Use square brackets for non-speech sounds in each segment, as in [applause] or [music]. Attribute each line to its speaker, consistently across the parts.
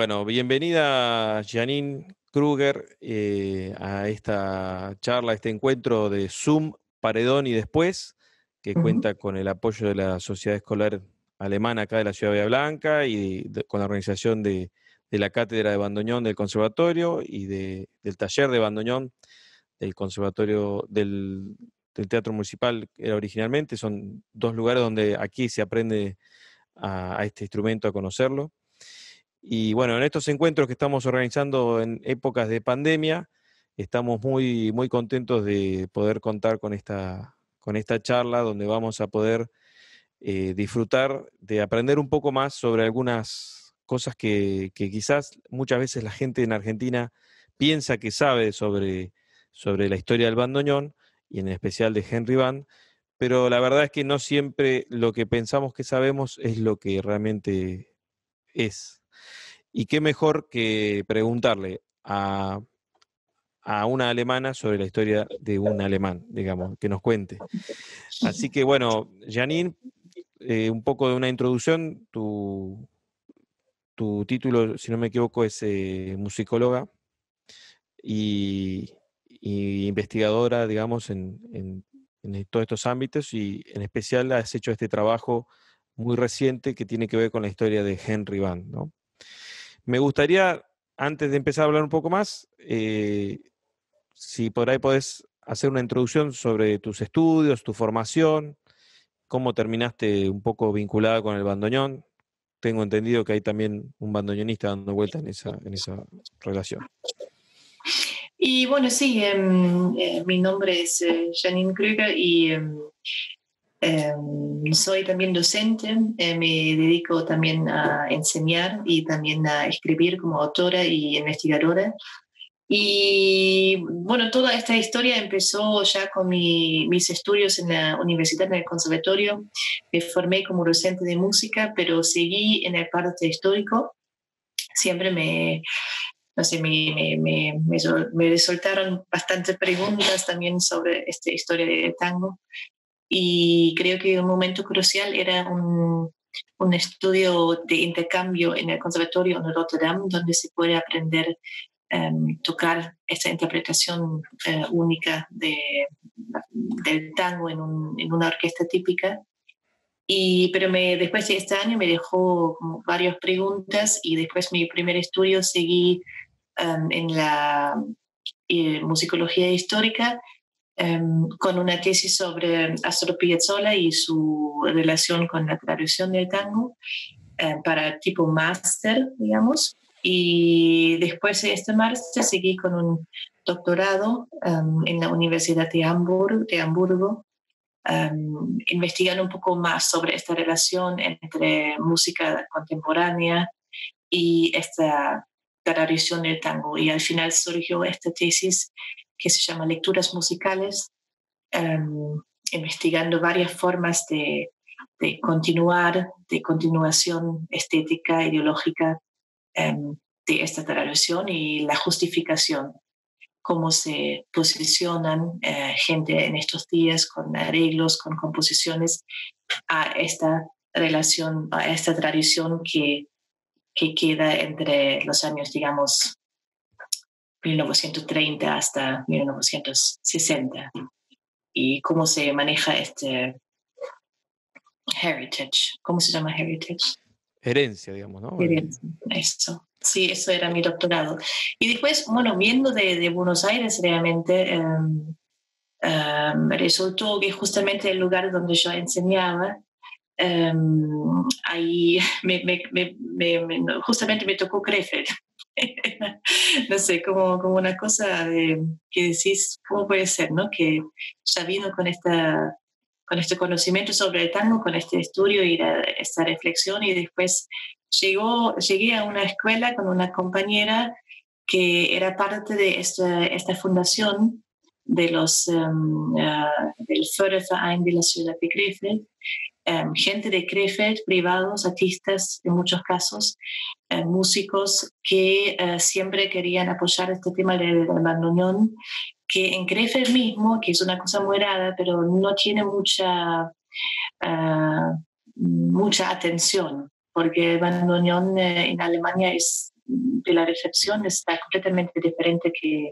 Speaker 1: Bueno, bienvenida Janine Kruger eh, a esta charla, a este encuentro de Zoom, Paredón y después, que cuenta con el apoyo de la Sociedad Escolar Alemana acá de la Ciudad de Bahía Blanca y con la organización de, la Cátedra de Bandoñón del Conservatorio y del taller de Bandoñón del Conservatorio del, Teatro Municipal, era originalmente. Son dos lugares donde aquí se aprende a este instrumento, a conocerlo. Y bueno, en estos encuentros que estamos organizando en épocas de pandemia, estamos muy, muy contentos de poder contar con esta, con esta charla donde vamos a poder eh, disfrutar de aprender un poco más sobre algunas cosas que, quizás muchas veces la gente en Argentina piensa que sabe sobre, sobre la historia del bandoneón y en especial de Henry Van, pero la verdad es que no siempre lo que pensamos que sabemos es lo que realmente es. Y qué mejor que preguntarle a, una alemana sobre la historia de un alemán, digamos, que nos cuente. Así que bueno, Janine, eh, un poco de una introducción. Tu, tu título, si no me equivoco, es eh, musicóloga y, investigadora, digamos, en, en, en, todos estos ámbitos y en especial has hecho este trabajo muy reciente que tiene que ver con la historia de Henry Van, ¿no? Me gustaría, antes de empezar a hablar un poco más, eh, si por ahí podés hacer una introducción sobre tus estudios, tu formación, cómo terminaste un poco vinculada con el bandoneón. Tengo entendido que hay también un bandoneonista dando vuelta en esa, relación.
Speaker 2: Y bueno, sí, em, eh, mi nombre es eh, Janine Krüger y Em, soy también docente, eh, me dedico también a enseñar y también a escribir como autora y investigadora. Y bueno, toda esta historia empezó ya con mis estudios en la universidad, en el conservatorio. Me formé como docente de música, pero seguí en el parte histórico. Siempre me, no sé, me, me, me, me, resultaron bastantes preguntas también sobre esta historia del tango y creo que un momento crucial era un, un estudio de intercambio en el Conservatorio en Rotterdam, donde se puede aprender em, tocar esa interpretación eh, única de, del tango en, un, en, una orquesta típica. Y, pero me, después de este año me dejó varias preguntas y después mi primer estudio seguí em, en la eh, musicología histórica con una tesis sobre Astor Piazzolla y su relación con la tradición del tango em, para tipo máster, digamos. Y después de este máster seguí con un doctorado em, en la Universidad de, Hamburg, de Hamburgo, investigando un poco más sobre esta relación entre música contemporánea y esta tradición del tango. Y al final surgió esta tesis que se llama Lecturas Musicales, em, investigando varias formas de, continuar, de continuación estética, ideológica em, de esta tradición y la justificación, cómo se posicionan eh, gente en estos días con arreglos, con composiciones a esta relación, a esta tradición que, que queda entre los años, digamos, 1930 hasta 1960 y cómo se maneja este heritage. ¿Cómo se llama heritage?
Speaker 1: Herencia, digamos, ¿no?
Speaker 2: Herencia, eso. Sí, eso era mi doctorado. Y después, bueno, viendo de, Buenos Aires realmente, um, resultó que justamente el lugar donde yo enseñaba, em, ahí [laughs] me, justamente me tocó Krefeld. [laughs] no sé, como, como una cosa que decís, ¿cómo puede ser, no? Que ya vino con, esta, con este conocimiento sobre el tango, con este estudio y esta reflexión, y después llegó, llegué a una escuela con una compañera que era parte de esta, esta fundación de los, um, uh, del Förderverein de la ciudad de Krefeld, Em, gente de Krefeld, privados, artistas en muchos casos, em, músicos que eh, siempre querían apoyar este tema del, bandoneón, que en Krefeld mismo, que es una cosa muy rara, pero no tiene mucha, eh, mucha atención, porque el bandoneón eh, en Alemania es de la recepción está completamente diferente que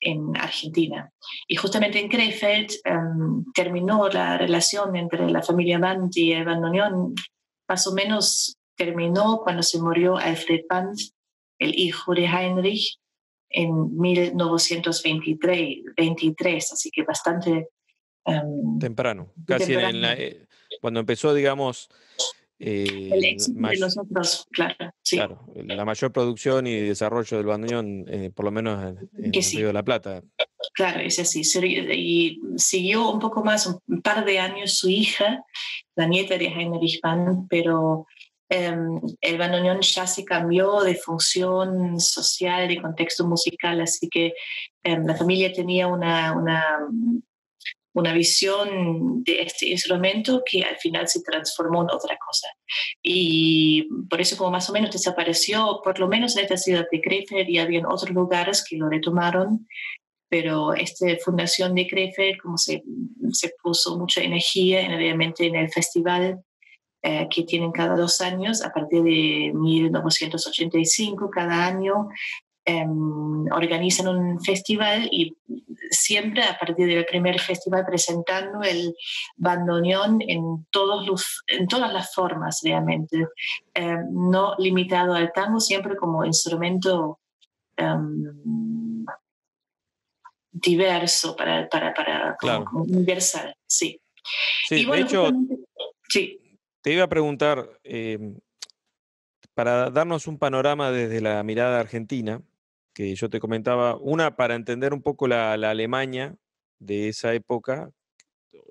Speaker 2: en Argentina. Y justamente en Krefeld em, terminó la relación entre la familia Band y el bandoneón, más o menos terminó cuando se murió Alfred Band, el hijo de Heinrich, en 1923, 23, así que bastante...
Speaker 1: Em, temprano, casi En eh, cuando empezó, digamos...
Speaker 2: Eh, el éxito de claro, sí.
Speaker 1: Claro, la mayor producción y desarrollo del bandoneón, eh, por lo menos en, el Río de la Plata.
Speaker 2: Claro, es así. Y siguió un poco más, un par de años su hija, la nieta de Heinrich Band, pero Em, el bandoneón ya se cambió de función social, de contexto musical, así que em, la familia tenía una, una, una, visión de este instrumento que al final se transformó en otra cosa. Y por eso como más o menos desapareció, por lo menos en esta ciudad de Krefeld y había otros lugares que lo retomaron, pero esta fundación de Krefeld, como se, se puso mucha energía, obviamente en el festival, eh, que tienen cada dos años, a partir de 1985, cada año em, organizan un festival y siempre a partir del primer festival presentando el bandoneón en, todos los, en todas las formas realmente, em, no limitado al tango, siempre como instrumento em, diverso para, para, para universal, sí.
Speaker 1: Sí, de hecho, sí. Te iba a preguntar, para darnos un panorama desde la mirada argentina, que yo te comentaba, una para entender un poco la, Alemania de esa época,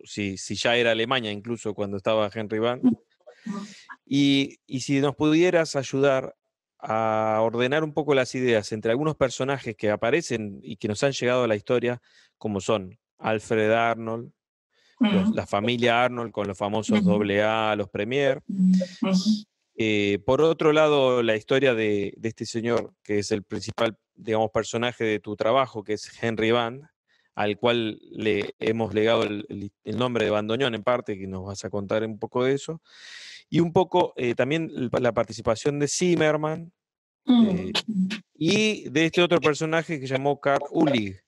Speaker 1: si, si, ya era Alemania incluso cuando estaba Henry Van, y, y si nos pudieras ayudar a ordenar un poco las ideas entre algunos personajes que aparecen y que nos han llegado a la historia, como son Alfred Arnold, la familia Arnold con los famosos AA, los Premier. Eh, por otro lado, la historia de, este señor, que es el principal, digamos, personaje de tu trabajo, que es Henry Van, al cual le hemos legado el, nombre de Bandoneón en parte, que nos vas a contar un poco de eso. Y un poco eh, también la participación de Zimmerman eh, y de este otro personaje que se llamó Carl Ullig.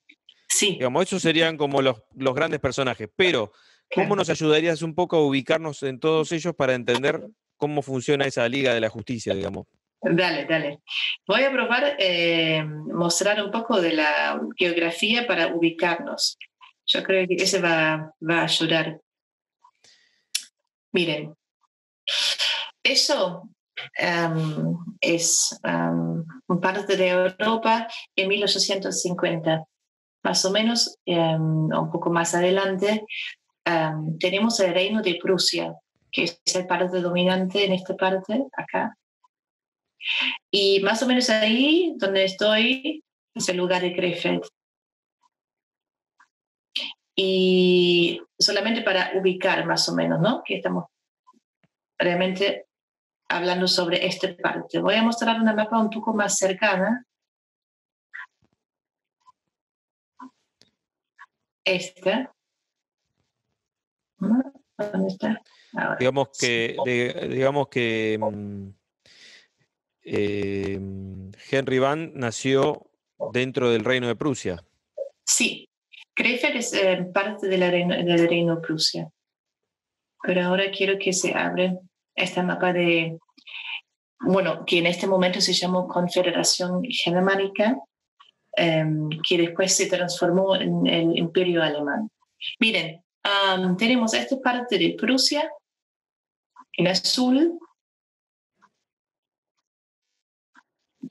Speaker 2: Sí.
Speaker 1: Digamos, esos serían como los, los grandes personajes, pero ¿cómo nos ayudarías un poco a ubicarnos en todos ellos para entender cómo funciona esa Liga de la Justicia, digamos?
Speaker 2: Dale, dale. Voy a probar eh, mostrar un poco de la geografía para ubicarnos. Yo creo que ese va, va a ayudar. Miren, eso um, es um, parte de Europa en 1850 más o menos em, un poco más adelante, em, tenemos el reino de Prusia, que es el parte dominante en esta parte, acá. Y más o menos ahí donde estoy es el lugar de Krefeld. Y solamente para ubicar más o menos, ¿no? Que estamos realmente hablando sobre esta parte. Voy a mostrar una mapa un poco más cercana esta. ¿Dónde está?
Speaker 1: Digamos que, digamos que em, Henry Van nació dentro del reino de Prusia.
Speaker 2: Sí, Krefeld es eh, parte del reino, de Prusia. Pero ahora quiero que se abra esta mapa de, bueno, que en este momento se llamó Confederación Germánica, Em, que después se transformó en el imperio alemán. Miren, tenemos esta parte de Prusia en azul,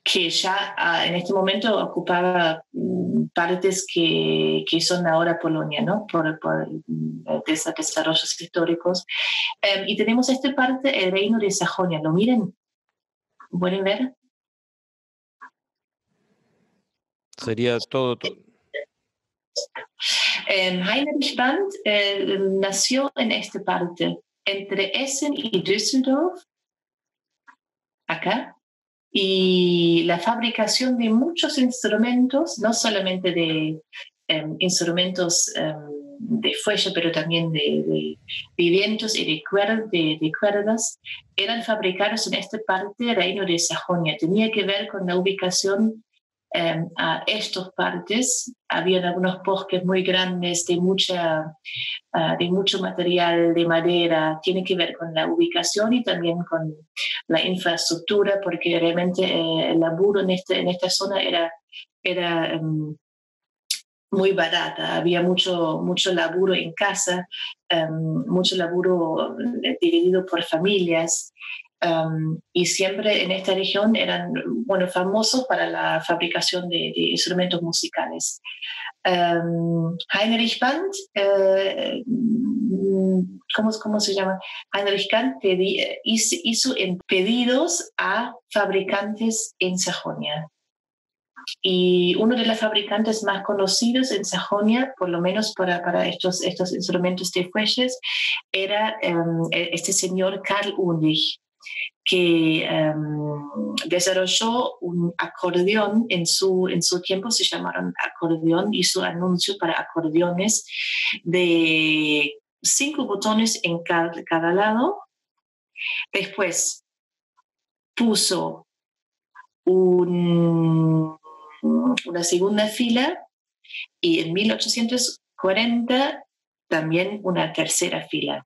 Speaker 2: que ya ah, en este momento ocupaba mm, partes que, que, son ahora Polonia, ¿no? Por, por mm, desarrollos históricos. Em, y tenemos esta parte, el reino de Sajonia. ¿Lo miren? ¿Pueden ver?
Speaker 1: Sería todo.
Speaker 2: Heinrich Band eh, nació en esta parte, entre Essen y Düsseldorf, acá, y la fabricación de muchos instrumentos, no solamente de em, instrumentos em, de fuelle, pero también de, de, vientos y de, de, cuerdas, eran fabricados en esta parte del reino de Sajonia. Tenía que ver con la ubicación Em, a estas partes. Habían algunos bosques muy grandes de, mucha, ah, de mucho material de madera. Tiene que ver con la ubicación y también con la infraestructura, porque realmente eh, el laburo en, este, en esta zona era, era em, muy barata, había mucho, mucho laburo en casa, em, mucho laburo eh, dividido por familias. Um, y siempre en esta región eran bueno, famosos para la fabricación de, instrumentos musicales. Um, Heinrich Band, uh, ¿cómo, ¿cómo, se llama? Heinrich Band hizo, hizo pedidos a fabricantes en Sajonia. Y uno de los fabricantes más conocidos en Sajonia, por lo menos para, para estos, estos instrumentos de fuelles, era um, este señor Karl Unich que em, desarrolló un acordeón en su, en su tiempo, se llamaron acordeón, hizo anuncio para acordeones de cinco botones en cada, cada lado. Después puso un, una segunda fila y en 1840 también una tercera fila.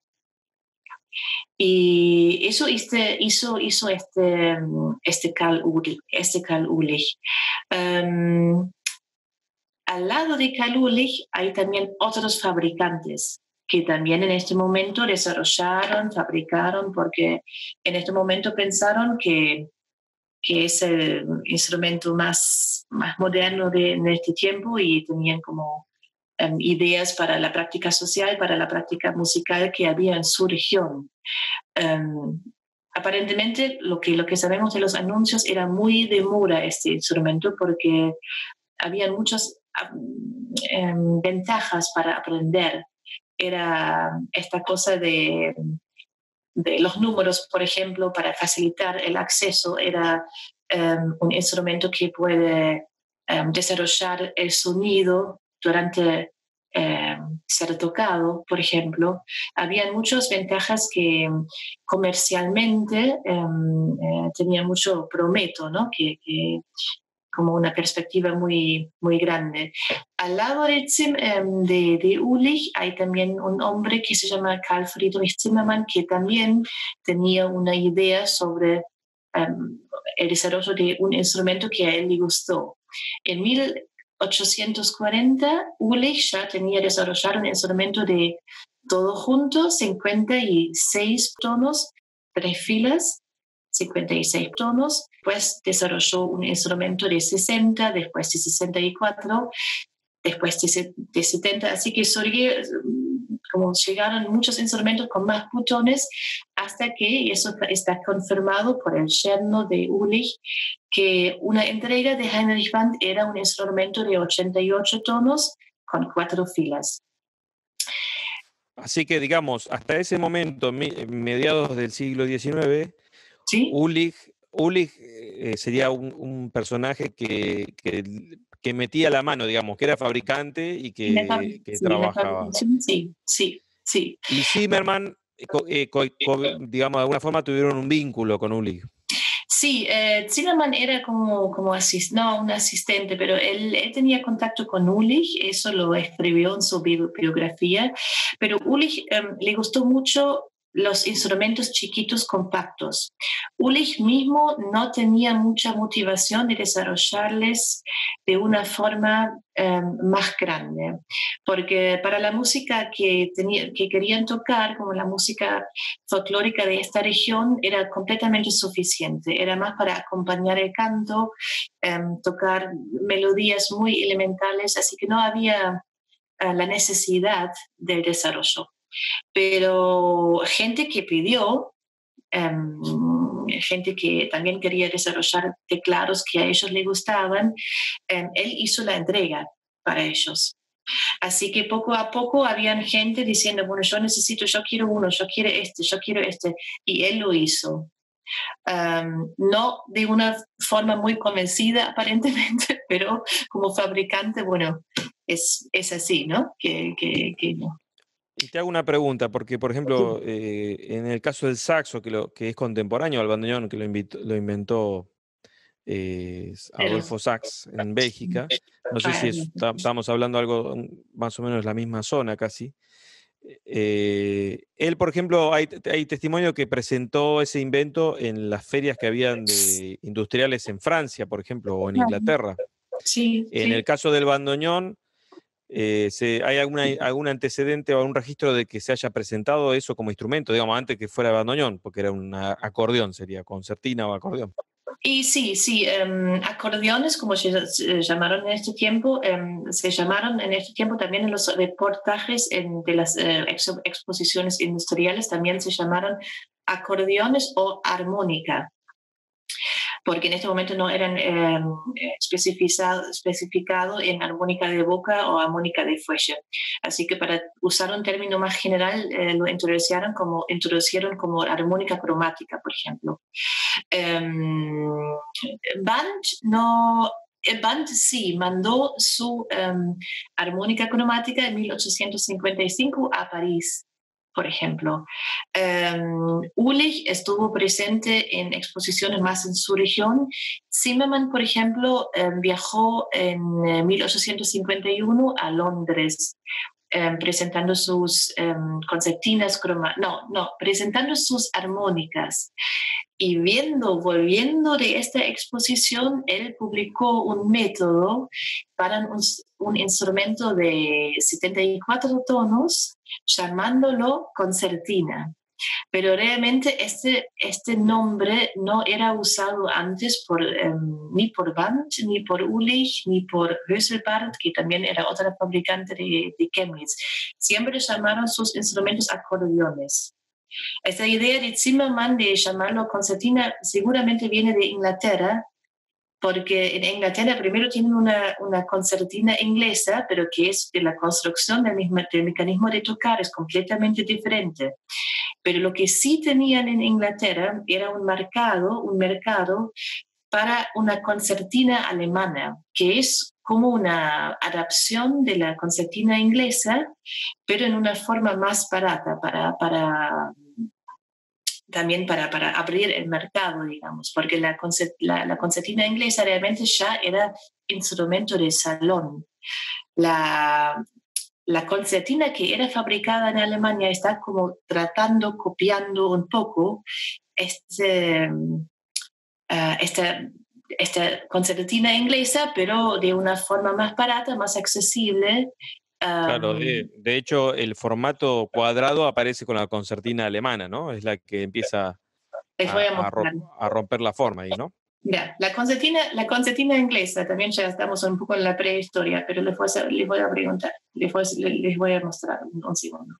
Speaker 2: Y eso hizo, hizo, hizo este, este Karl Ulrich. Este em, al lado de Karl Ulrich hay también otros fabricantes que también en este momento desarrollaron, fabricaron, porque en este momento pensaron que, que es el instrumento más, más moderno de, de este tiempo y tenían como Em, ideas para la práctica social, para la práctica musical que había en su región. Em, aparentemente, lo que, lo que sabemos de los anuncios era muy demora este instrumento porque había muchas em, ventajas para aprender. Era esta cosa de, de los números, por ejemplo, para facilitar el acceso, era un instrumento que puede desarrollar el sonido durante eh, ser tocado, por ejemplo, había muchas ventajas que comercialmente em, eh, tenía mucho prometo, ¿no? Que, como una perspectiva muy, muy grande. Al lado de, em, de, de Ulich hay también un hombre que se llama Karl Friedrich Zimmermann, que también tenía una idea sobre em, el desarrollo de un instrumento que a él le gustó. En 840, Ulich ya tenía desarrollado un instrumento de todo junto, 56 tonos, tres filas, 56 tonos. Después desarrolló un instrumento de 60, después de 64, después de, 70. Así que como llegaron muchos instrumentos con más botones, hasta que, y eso está confirmado por el yerno de Ulich, que una entrega de Heinrich Band era un instrumento de 88 tonos con cuatro filas.
Speaker 1: Así que, digamos, hasta ese momento, mediados del siglo XIX, ¿Sí? Ulich, eh, sería un, personaje que, que, metía la mano, digamos, que era fabricante y que, trabajaba.
Speaker 2: Sí, sí, sí.
Speaker 1: Y Zimmerman, eh, digamos, de alguna forma tuvieron un vínculo con Ulich.
Speaker 2: Sí, eh, Zimmerman era como, como no un asistente, pero él, tenía contacto con Ulich, eso lo escribió en su biografía, pero Ulich em, le gustó mucho los instrumentos chiquitos compactos. Ulich mismo no tenía mucha motivación de desarrollarles de una forma em, más grande, porque para la música que, tenía, que querían tocar, como la música folclórica de esta región, era completamente suficiente, era más para acompañar el canto, em, tocar melodías muy elementales, así que no había eh, la necesidad del desarrollo. Pero gente que pidió, em, gente que también quería desarrollar teclados que a ellos les gustaban, em, él hizo la entrega para ellos. Así que poco a poco habían gente diciendo, bueno, yo necesito, yo quiero uno, yo quiero este, yo quiero este, y él lo hizo. Em, no de una forma muy convencida [laughs] aparentemente, pero como fabricante, bueno, es, es así, ¿no? Que, que,
Speaker 1: Y te hago una pregunta, porque por ejemplo, eh, en el caso del saxo, que, lo, que es contemporáneo al bandoneón, que lo, lo inventó eh, Adolfo Sax en Bélgica, no sé si estamos hablando algo más o menos la misma zona casi. Eh, él, por ejemplo, hay, hay, testimonio que presentó ese invento en las ferias que habían de industriales en Francia, por ejemplo, o en Inglaterra.
Speaker 2: Sí,
Speaker 1: en el caso del bandoneón, eh, ¿hay alguna, algún antecedente o algún registro de que se haya presentado eso como instrumento, digamos, antes que fuera bandoneón? Porque era un acordeón, sería concertina o acordeón.
Speaker 2: Y sí, sí, em, acordeones, como se, llamaron en este tiempo, em, se llamaron en este tiempo también en los reportajes de las eh, exposiciones industriales, también se llamaron acordeones o armónica porque en este momento no eran eh, especificados en armónica de boca o armónica de fuelle. Así que para usar un término más general, eh, lo como, introducieron como armónica cromática, por ejemplo. Band no Band sí mandó su em, armónica cromática en 1855 a París por ejemplo. Um, Ulich estuvo presente en exposiciones más en su región. Zimmermann, por ejemplo, em, viajó en 1851 eh, a Londres. Em, presentando sus concertinas, no, no, presentando sus armónicas. Y viendo, volviendo de esta exposición, él publicó un método para un, un instrumento de 74 tonos llamándolo concertina. Pero realmente este, este nombre no era usado antes por, em, ni por Band, ni por Ulich, ni por Höselbart, que también era otra fabricante de, de Chemnitz. Siempre llamaron sus instrumentos acordeones. Esta idea de Zimmermann de llamarlo concertina seguramente viene de Inglaterra, porque en Inglaterra primero tienen una, una, concertina inglesa, pero que es de la construcción del, mismo, del mecanismo de tocar es completamente diferente. Pero lo que sí tenían en Inglaterra era un mercado, un mercado para una concertina alemana, que es como una adaptación de la concertina inglesa, pero en una forma más barata para, para también para, para abrir el mercado, digamos, porque la, la, concertina inglesa realmente ya era instrumento de salón. La, la concertina que era fabricada en Alemania está como tratando, copiando un poco este, uh, esta, esta concertina inglesa, pero de una forma más barata, más accesible
Speaker 1: Claro, de, hecho el formato cuadrado aparece con la concertina alemana, ¿no? Es la que empieza a, romper la forma ahí, ¿no?
Speaker 2: La concertina, la concertina inglesa, también ya estamos un poco en la prehistoria, pero les voy a, les voy a preguntar, les voy, les voy, a mostrar un segundo.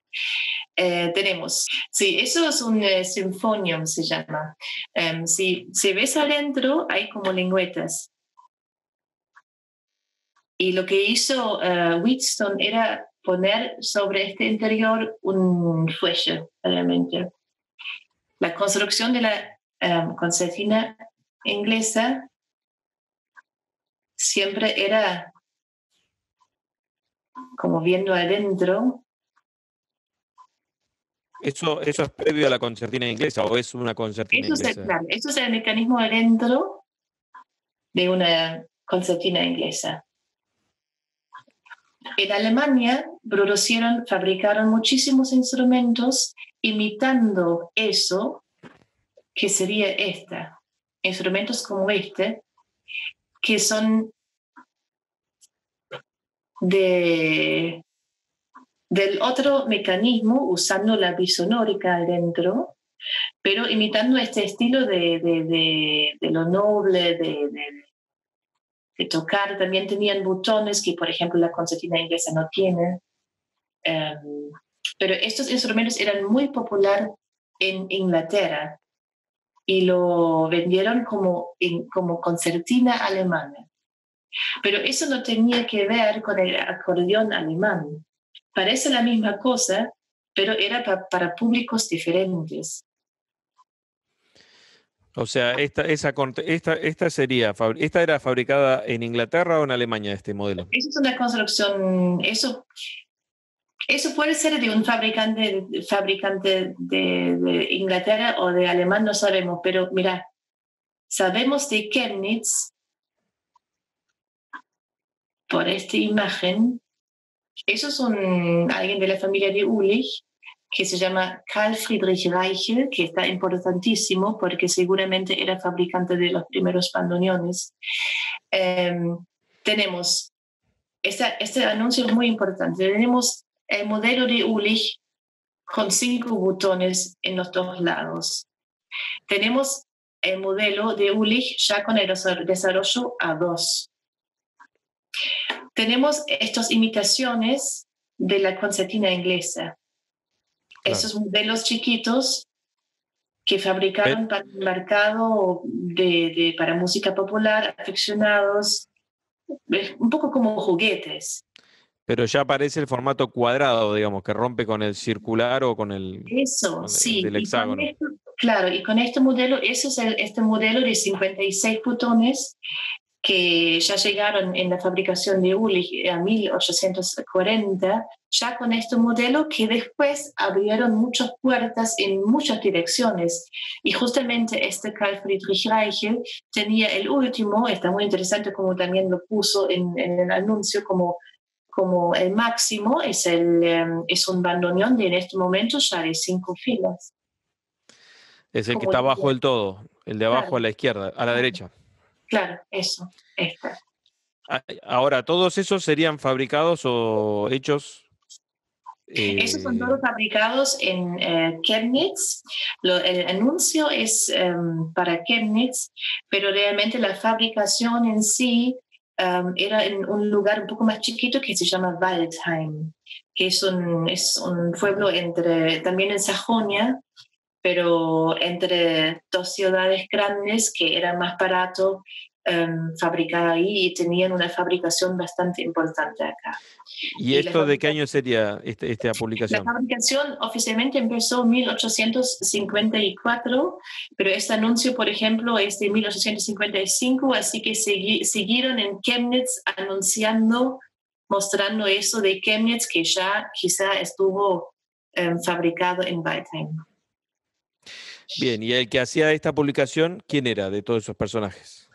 Speaker 2: Eh, tenemos, sí, eso es un eh, sinfonium, se llama. Em, si, si ves adentro, hay como lengüetas. Y lo que hizo uh, Wheatstone era poner sobre este interior un fuelle, realmente. La construcción de la um, concertina inglesa siempre era como viendo adentro.
Speaker 1: ¿Eso, ¿Eso es previo a la concertina inglesa o es una concertina
Speaker 2: eso
Speaker 1: inglesa?
Speaker 2: Es, claro, eso es el mecanismo adentro de una concertina inglesa. En Alemania producieron, fabricaron muchísimos instrumentos imitando eso que sería esta. Instrumentos como este, que son de, del otro mecanismo usando la bisonórica adentro, pero imitando este estilo de, de, de lo noble, de, de tocar. También tenían botones que, por ejemplo, la concertina inglesa no tiene. Em, pero estos instrumentos eran muy populares en Inglaterra y lo vendieron como, como concertina alemana. Pero eso no tenía que ver con el acordeón alemán. Parece la misma cosa, pero era para públicos diferentes.
Speaker 1: O sea, esta, esa, esta, esta sería, ¿esta era fabricada en Inglaterra o en Alemania este modelo?
Speaker 2: Eso es una construcción, eso, eso puede ser de un fabricante, fabricante de, Inglaterra o de alemán, no sabemos, pero mira, sabemos de Chemnitz por esta imagen. Eso es un, alguien de la familia de Ulich que se llama Karl Friedrich Reichel, que está importantísimo porque seguramente era fabricante de los primeros bandoneones. Em, tenemos, este anuncio es muy importante, tenemos el modelo de Ulich con cinco botones en los dos lados. Tenemos el modelo de Ulich ya con el desarrollo a dos. Tenemos estas imitaciones de la concertina inglesa esos modelos chiquitos que fabricaron para el mercado de, para música popular, aficionados, un poco como juguetes.
Speaker 1: Pero ya aparece el formato cuadrado, digamos, que rompe con el circular o con el,
Speaker 2: Eso, sí. hexágono. claro, y con este modelo, ese es este modelo de 56 botones que ya llegaron en la fabricación de Ulich a 1840, ya con este modelo que después abrieron muchas puertas en muchas direcciones. Y justamente este Carl Friedrich Reichel tenía el último, está muy interesante como también lo puso en, el anuncio como como el máximo es, el, em, es un bandoneón de en este momento ya de cinco filas.
Speaker 1: Es el que está abajo del todo, el de abajo a la izquierda, a la derecha.
Speaker 2: Claro, eso.
Speaker 1: Ah, ahora, ¿todos esos serían fabricados o hechos?
Speaker 2: Esos son todos eh, fabricados en eh, Chemnitz. el anuncio es em, para Chemnitz, pero realmente la fabricación en sí em, era en un lugar un poco más chiquito que se llama Waldheim, que es un, es un pueblo entre, también en Sajonia, pero entre dos ciudades grandes que era más barato um, fabricar ahí y tenían una fabricación bastante importante acá.
Speaker 1: ¿Y, esto de qué año sería este, esta publicación?
Speaker 2: La fabricación oficialmente empezó en 1854, pero este anuncio, por ejemplo, es de 1855, así que siguieron en Chemnitz anunciando, mostrando eso de Chemnitz que ya quizá estuvo um, fabricado en Weidheim.
Speaker 1: Bien, y el que hacía esta publicación, ¿quién era de todos esos personajes?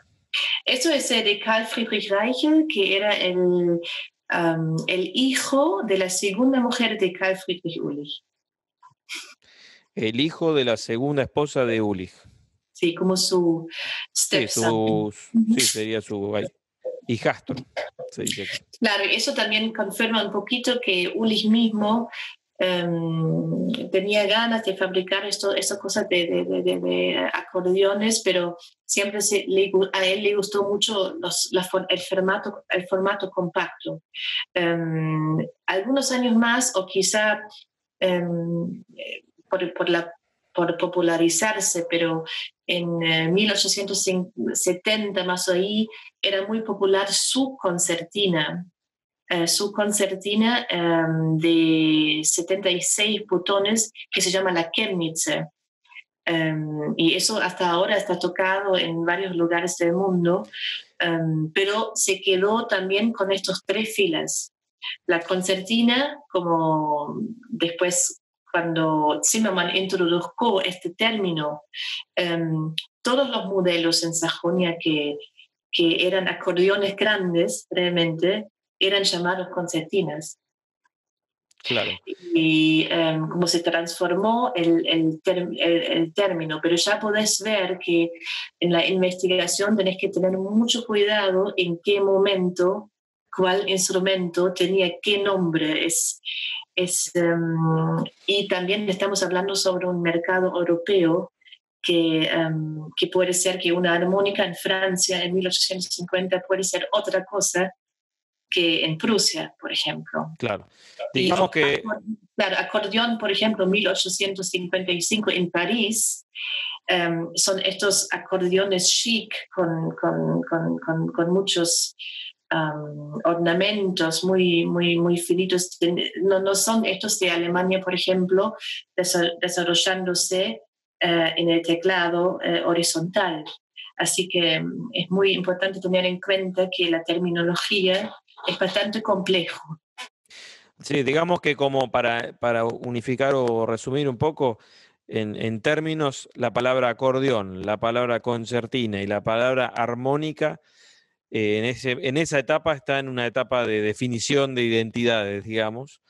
Speaker 2: Eso es eh, de Karl Friedrich Reichel, que era el, el hijo de la segunda mujer de Karl Friedrich Ulich.
Speaker 1: El hijo de la segunda esposa de Ulich.
Speaker 2: Sí, como su
Speaker 1: stepson. Sí, sería su hijastro.
Speaker 2: Claro, eso también confirma un poquito que Ulich mismo Em, tenía ganas de fabricar esto, estas cosas de, de, acordeones, pero siempre a él le gustó mucho el, formato, el formato compacto. Em, algunos años más, o quizá em, por, por, la, por popularizarse, pero en 1870 eh, más ahí era muy popular su concertina, eh, su concertina em, de 76 botones que se llama la Chemnitzer. Em, y eso hasta ahora está tocado en varios lugares del mundo, em, pero se quedó también con estos tres filas. La concertina, como después cuando Zimmermann introdujo este término, todos los modelos en Sajonia que, que eran acordeones grandes realmente, eran llamados concertinas.
Speaker 1: Claro.
Speaker 2: Y um, cómo se transformó el, el, el, término, pero ya podés ver que en la investigación tenés que tener mucho cuidado en qué momento, cuál instrumento tenía qué nombre. Es, es, em, y también estamos hablando sobre un mercado europeo que, em, que puede ser que una armónica en Francia en 1850 puede ser otra cosa que en Prusia, por ejemplo.
Speaker 1: Claro. Digamos que...
Speaker 2: Claro, acordeón, por ejemplo, 1855 en París, em, son estos acordeones chic con, con, con, con muchos em, ornamentos muy, muy, muy finitos. No, no son estos de Alemania, por ejemplo, desarrollándose en el teclado horizontal. Así que mm, es muy importante tener en cuenta que la terminología es bastante complejo.
Speaker 1: Sí, digamos que como para, para unificar o resumir un poco, en, términos, la palabra acordeón, la palabra concertina y la palabra armónica, eh, en, ese, en esa etapa está en una etapa de definición de identidades, digamos.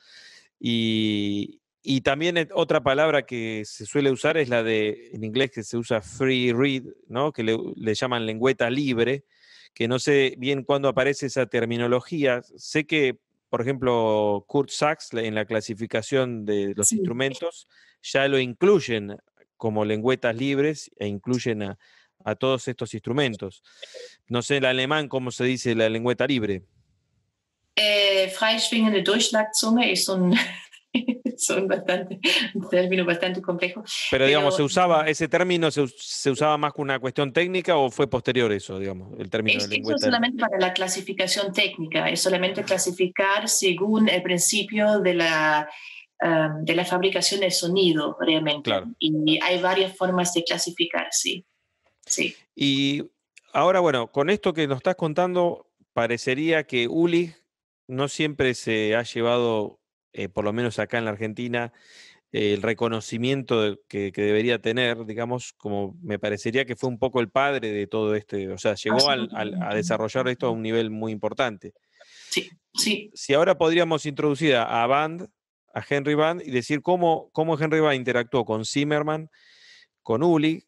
Speaker 1: Y, y también otra palabra que se suele usar es la de, en inglés que se usa free read, ¿no? que le llaman lengüeta libre, que no sé bien cuándo aparece esa terminología. Sé que por ejemplo, Kurt Sachs en la clasificación de los instrumentos ya lo incluyen como lengüetas libres e incluyen a, todos estos instrumentos. No sé en alemán cómo se dice la lengüeta libre.
Speaker 2: Eh, freischwingende Durchschlagzunge es un [laughs] son bastante, un término bastante complejo.
Speaker 1: Pero, digamos, ¿se usaba, ese término se, usaba más con una cuestión técnica o fue posterior eso, digamos, el término
Speaker 2: es, de Eso solamente para la clasificación técnica, es solamente clasificar según el principio de la, um, de la fabricación del sonido, realmente. Y hay varias formas de clasificar, sí. sí.
Speaker 1: Y ahora, bueno, con esto que nos estás contando, parecería que Uli no siempre se ha llevado eh, por lo menos acá en la Argentina, el reconocimiento que, debería tener, digamos, como me parecería que fue un poco el padre de todo este, o sea, llegó a desarrollar esto a un nivel muy importante.
Speaker 2: Sí, sí.
Speaker 1: Si ahora podríamos introducir a, Band, a Henry Band, y decir cómo, cómo Henry Band interactuó con Zimmerman, con Uli.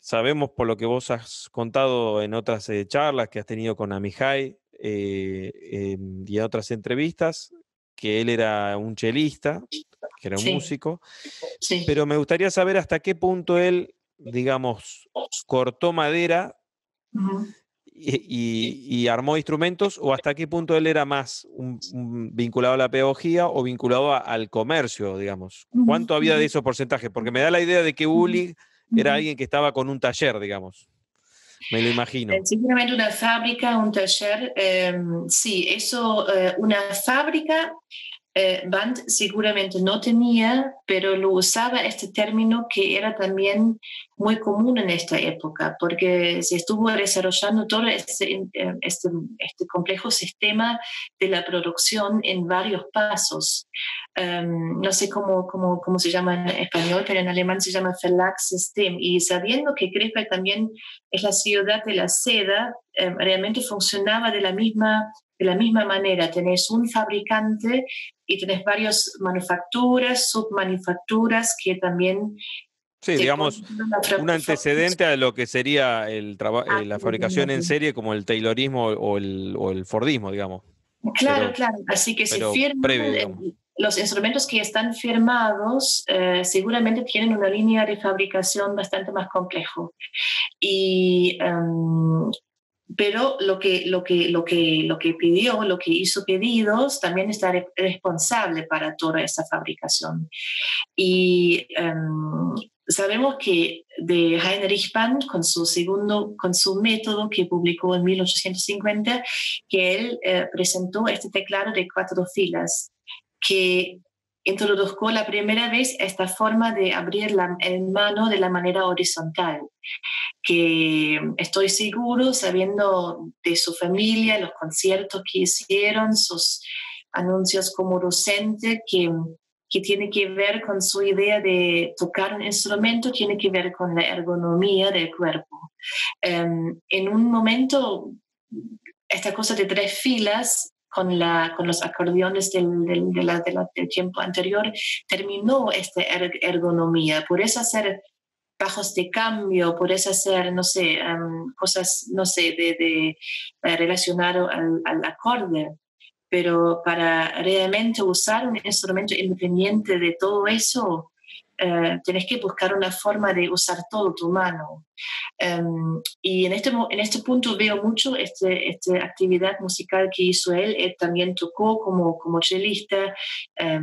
Speaker 1: Sabemos por lo que vos has contado en otras eh, charlas que has tenido con Amihai eh, y en otras entrevistas, que él era un chelista, que era un músico, pero me gustaría saber hasta qué punto él, digamos, cortó madera y, armó instrumentos, o hasta qué punto él era más vinculado a la pedagogía o vinculado al comercio, digamos. ¿Cuánto había de esos porcentajes? Porque me da la idea de que Uli era alguien que estaba con un taller, digamos. Me lo imagino.
Speaker 2: Eh, simplemente una fábrica, un taller, em, sí, eso, eh, una fábrica eh, Band seguramente no tenía, pero lo usaba este término que era también muy común en esta época, porque se estuvo desarrollando todo este, este, este complejo sistema de la producción en varios pasos. Em, no sé cómo, cómo, cómo, se llama en español, pero en alemán se llama Verlagssystem. Y sabiendo que Krefeld también es la ciudad de la seda, em, realmente funcionaba de la misma de la misma manera, tenés un fabricante y tenés varias manufacturas, submanufacturas que también...
Speaker 1: Sí, digamos, un antecedente a lo que sería el eh, la fabricación en serie como el Taylorismo o el, o el Fordismo, digamos.
Speaker 2: Claro, claro. Así que se firman, los instrumentos que están firmados eh, seguramente tienen una línea de fabricación bastante más complejo. Y em, pero lo que, lo, que, lo, que, lo que pidió, lo que hizo pedidos, también está responsable para toda esa fabricación. Y em, sabemos que de Heinrich Band, con su segundo, con su método que publicó en 1850, que él eh, presentó este teclado de cuatro filas, que introdujo la primera vez esta forma de abrir la, mano de la manera horizontal, que estoy seguro, sabiendo de su familia, los conciertos que hicieron, sus anuncios como docente, que, que tiene que ver con su idea de tocar un instrumento, tiene que ver con la ergonomía del cuerpo. Em, en un momento, esta cosa de tres filas con, la, con los acordeones del, del, del tiempo anterior, terminó esta er, ergonomía. Por eso hacer bajos de cambio, por eso hacer, no sé, em, cosas, no sé, de, de, eh, relacionado al, acorde. Pero para realmente usar un instrumento independiente de todo eso, eh, tienes que buscar una forma de usar todo tu mano. Em, y en este, en este punto veo mucho esta este actividad musical que hizo él. Él también tocó como, como chelista, eh,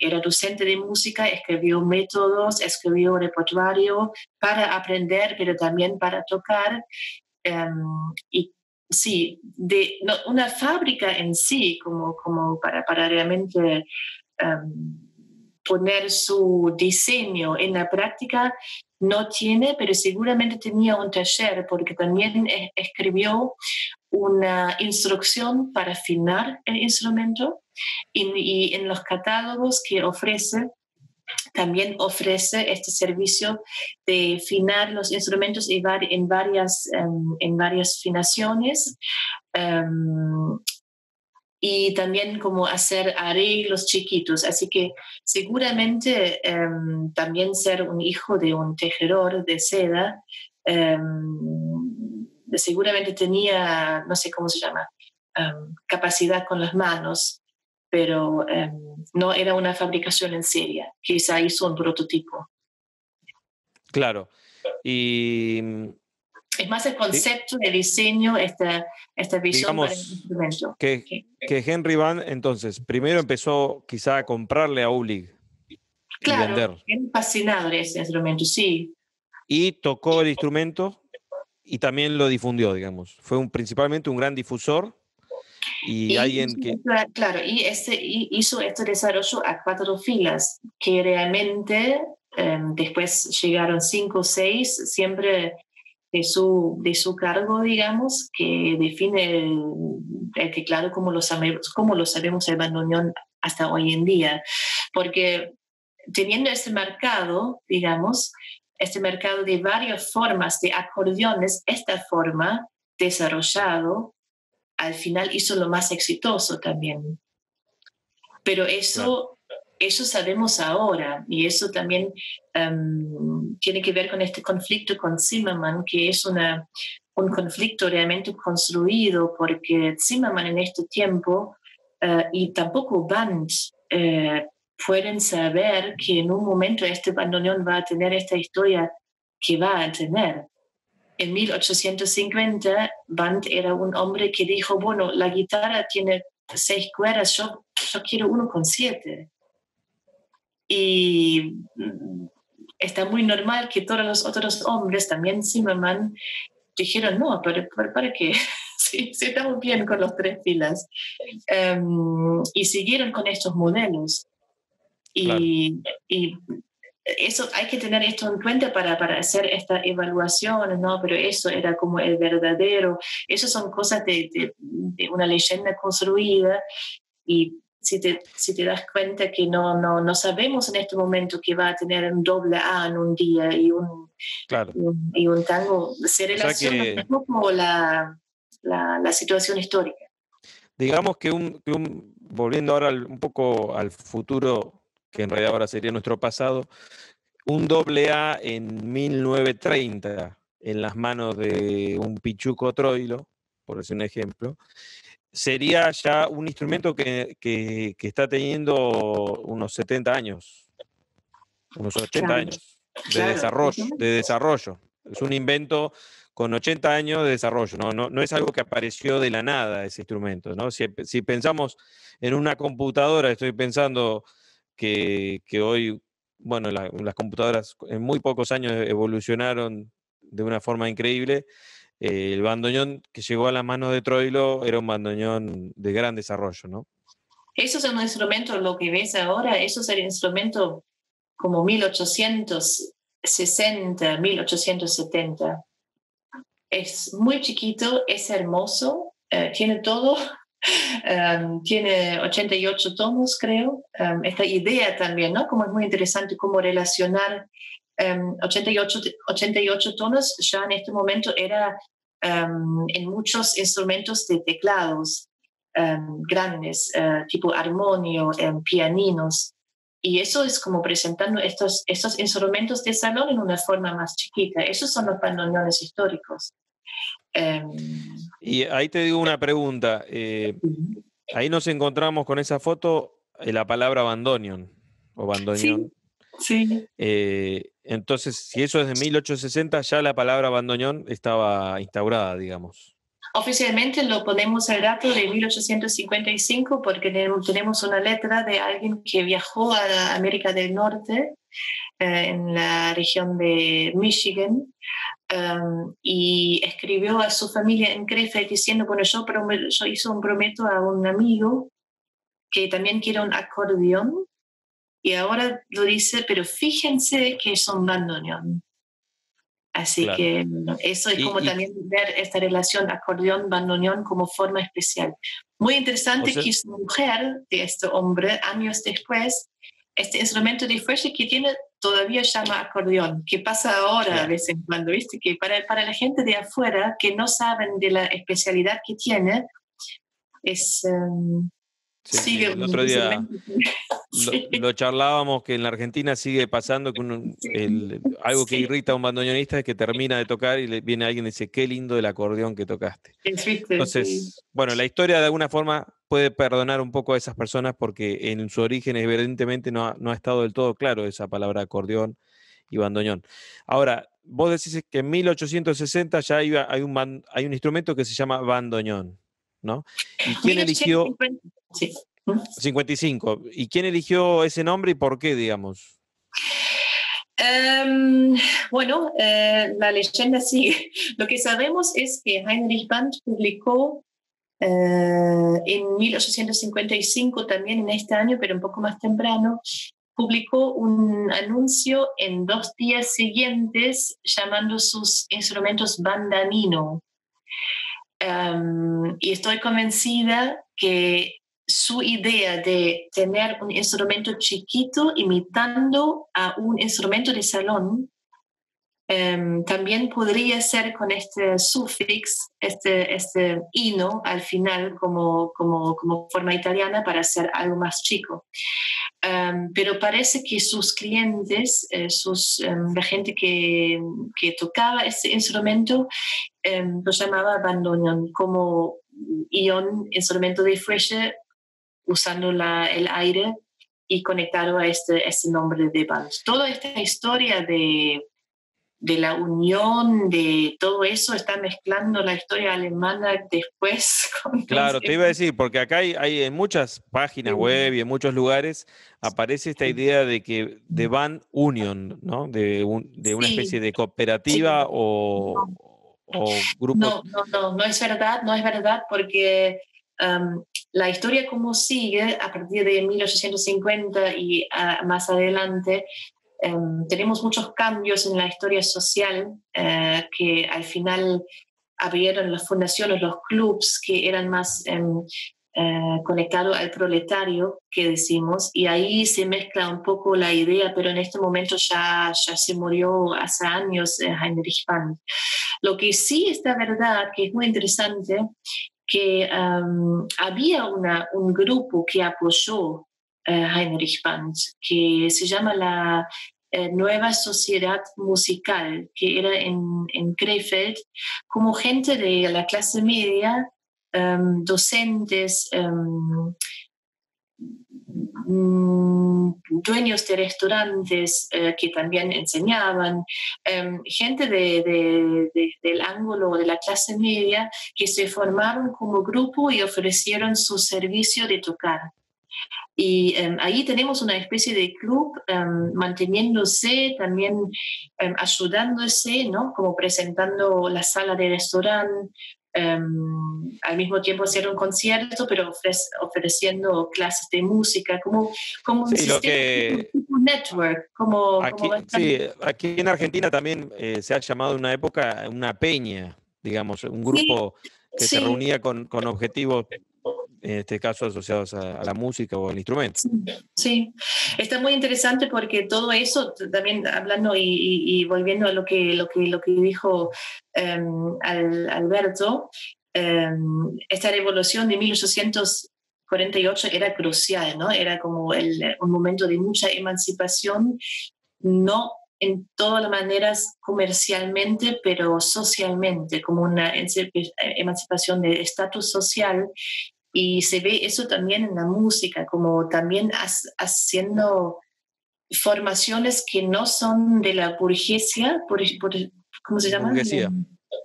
Speaker 2: era docente de música, escribió métodos, escribió repertorio para aprender, pero también para tocar. Em, y sí, de una fábrica en sí, como, como para, para realmente poner su diseño en la práctica no tiene, pero seguramente tenía un taller porque también escribió una instrucción para afinar el instrumento y, en los catálogos que ofrece también ofrece este servicio de afinar los instrumentos en varias, em, en varias finaciones em, y también como hacer arreglos chiquitos. Así que seguramente em, también ser un hijo de un tejedor de seda, seguramente tenía, no sé cómo se llama, capacidad con las manos, pero no era una fabricación en serie. Quizá hizo un prototipo.
Speaker 1: Claro. Y
Speaker 2: es más el concepto de diseño, esta, esta visión
Speaker 1: para el instrumento. Que, que, Henry Van, entonces, primero empezó quizá a comprarle a Ulig
Speaker 2: claro, y vender. fascinado de ese instrumento, sí.
Speaker 1: Y tocó el instrumento y también lo difundió, digamos. Fue un, principalmente un gran difusor y, alguien que...
Speaker 2: Claro, y este, hizo este desarrollo a cuatro filas, que realmente em, después llegaron cinco o seis, siempre de su, de su cargo, digamos, que define el, teclado como lo, sabemos, como lo sabemos el bandoneón hasta hoy en día. Porque teniendo este mercado, digamos, este mercado de varias formas de acordeones, esta forma desarrollado, al final hizo lo más exitoso también. Pero eso eso sabemos ahora y eso también em, tiene que ver con este conflicto con Zimmerman, que es una, un conflicto realmente construido porque Zimmerman en este tiempo eh, y tampoco Band eh, pueden saber que en un momento este bandoneón va a tener esta historia que va a tener. En 1850, Band era un hombre que dijo, bueno, la guitarra tiene seis cuerdas, yo, yo quiero uno con siete y mm, está muy normal que todos los otros hombres, también Zimmerman, dijeron, no, pero, para qué, [laughs] sí, estamos bien con los tres filas. Em, y siguieron con estos modelos. Y, y, eso hay que tener esto en cuenta para, para hacer esta evaluación, ¿no? Pero eso era como el verdadero, eso son cosas de, de, de una leyenda construida y si te, si te das cuenta que no, no, no sabemos en este momento que va a tener un doble A en un día y un, y, un tango, se relaciona con la, la, la, situación histórica.
Speaker 1: Digamos que un, que un, volviendo ahora un poco al futuro, que en realidad ahora sería nuestro pasado, un doble A en 1930 en las manos de un Pichuco Troilo, por decir un ejemplo, sería ya un instrumento que, está teniendo unos 70 años, unos 80 años de desarrollo, de desarrollo. Es un invento con 80 años de desarrollo, no, no, es algo que apareció de la nada ese instrumento. ¿no? Si, pensamos en una computadora, estoy pensando que, hoy, bueno, las computadoras en muy pocos años evolucionaron de una forma increíble eh, el bandoneón que llegó a las manos de Troilo era un bandoneón de gran desarrollo, ¿no?
Speaker 2: Eso es un instrumento, lo que ves ahora, eso es el instrumento como 1860, 1870. Es muy chiquito, es hermoso, eh, tiene todo, [laughs] em, tiene 88 tomos, creo. Um, esta idea también, ¿no? Como es muy interesante cómo relacionar 88, em, 88 tonos ya en este momento era em, en muchos instrumentos de teclados em, grandes, uh, tipo armonio, pianinos. Y eso es como presentando estos, estos instrumentos de salón en una forma más chiquita. Esos son los bandoneones históricos.
Speaker 1: y ahí te digo una pregunta. Eh, ahí nos encontramos con esa foto eh, la palabra bandoneon o bandoneón.
Speaker 2: Sí.
Speaker 1: Eh, entonces, si eso es de 1860, ya la palabra bandoneón estaba instaurada, digamos.
Speaker 2: Oficialmente lo ponemos el dato de 1855 porque tenemos una letra de alguien que viajó a América del Norte, eh, en la región de Michigan, um, y escribió a su familia en Krefeld diciendo, bueno, yo, yo hice un prometo a un amigo que también quiere un acordeón y ahora lo dice, pero fíjense que es un bandoneón. Así que eso es como también ver esta relación acordeón-bandoneón como forma especial. Muy interesante que su mujer de este hombre, años después, este instrumento de fuerza que tiene todavía llama acordeón, que pasa ahora a vez en cuando, ¿viste? Que para, para la gente de afuera que no saben de la especialidad que tiene, es... Um,
Speaker 1: Sí, el otro día [laughs] lo, charlábamos que en la Argentina sigue pasando que algo que irrita a un bandoneonista es que termina de tocar y le viene alguien y dice, qué lindo el acordeón que tocaste. Entonces, bueno, la historia de alguna forma puede perdonar un poco a esas personas porque en su origen evidentemente no ha, no ha estado del todo claro esa palabra acordeón y bandoneón. Ahora, vos decís que en 1860 ya hay, hay, un, hay un instrumento que se llama bandoneón, ¿no? ¿Y quién eligió? Sí. 55. ¿Y quién eligió ese nombre y por qué, digamos?
Speaker 2: Em, bueno, eh, la leyenda sigue. [laughs] Lo que sabemos es que Heinrich Band publicó eh, en 1855, también en este año, pero un poco más temprano, publicó un anuncio en dos días siguientes llamando sus instrumentos bandanino. Em, y estoy convencida que su idea de tener un instrumento chiquito imitando a un instrumento de salón em, también podría ser con este sufix, este, este ino al final como, como, como forma italiana para hacer algo más chico. Em, pero parece que sus clientes, eh, sus, em, la gente que, que, tocaba ese instrumento, lo llamaba bandoneon como ion, instrumento de fuerza usando la, el aire y conectado a este, este nombre de band. Toda esta historia de, de la unión, de todo eso, está mezclando la historia alemana después. [laughs]
Speaker 1: claro, te iba a decir, porque acá hay, hay en muchas páginas web y en muchos lugares aparece esta idea de que de band union, ¿no? De, un, de una especie de cooperativa o, o, grupo.
Speaker 2: No, no, no, no es verdad, no es verdad, porque la historia como sigue a partir de 1850 y ah, más adelante, em, tenemos muchos cambios en la historia social eh, que al final abrieron las fundaciones, los clubs que eran más em, eh, conectados al proletario, que decimos, y ahí se mezcla un poco la idea, pero en este momento ya, ya se murió hace años eh, Heinrich Band. Lo que sí está verdad, que es muy interesante, que había una, un grupo que apoyó eh, Heinrich Band, que se llama la eh, Nueva Sociedad Musical, que era en, en Krefeld, como gente de la clase media, docentes, Mm, dueños de restaurantes eh, que también enseñaban, em, gente de, del ángulo de la clase media que se formaron como grupo y ofrecieron su servicio de tocar. Y em, ahí tenemos una especie de club em, manteniéndose, también ayudándose, ¿no? Como presentando la sala de restaurante, Em, al mismo tiempo hacer un concierto, pero ofreciendo clases de música, como, como un network. Como,
Speaker 1: aquí, sí, aquí en Argentina también eh, se ha llamado en una época una peña, digamos, un grupo que se reunía con, con objetivos en este caso asociados a, la música o al instrumento.
Speaker 2: Sí, está muy interesante porque todo eso, también hablando y, volviendo a lo que, lo que, lo que dijo em, Alberto, em, esta revolución de 1848 era crucial, ¿no? Era como el, un momento de mucha emancipación, no en todas las maneras comercialmente, pero socialmente, como una emancipación de estatus social y se ve eso también en la música, como también haciendo formaciones que no son de la burguesía, por, ¿cómo se llama? Burguesía.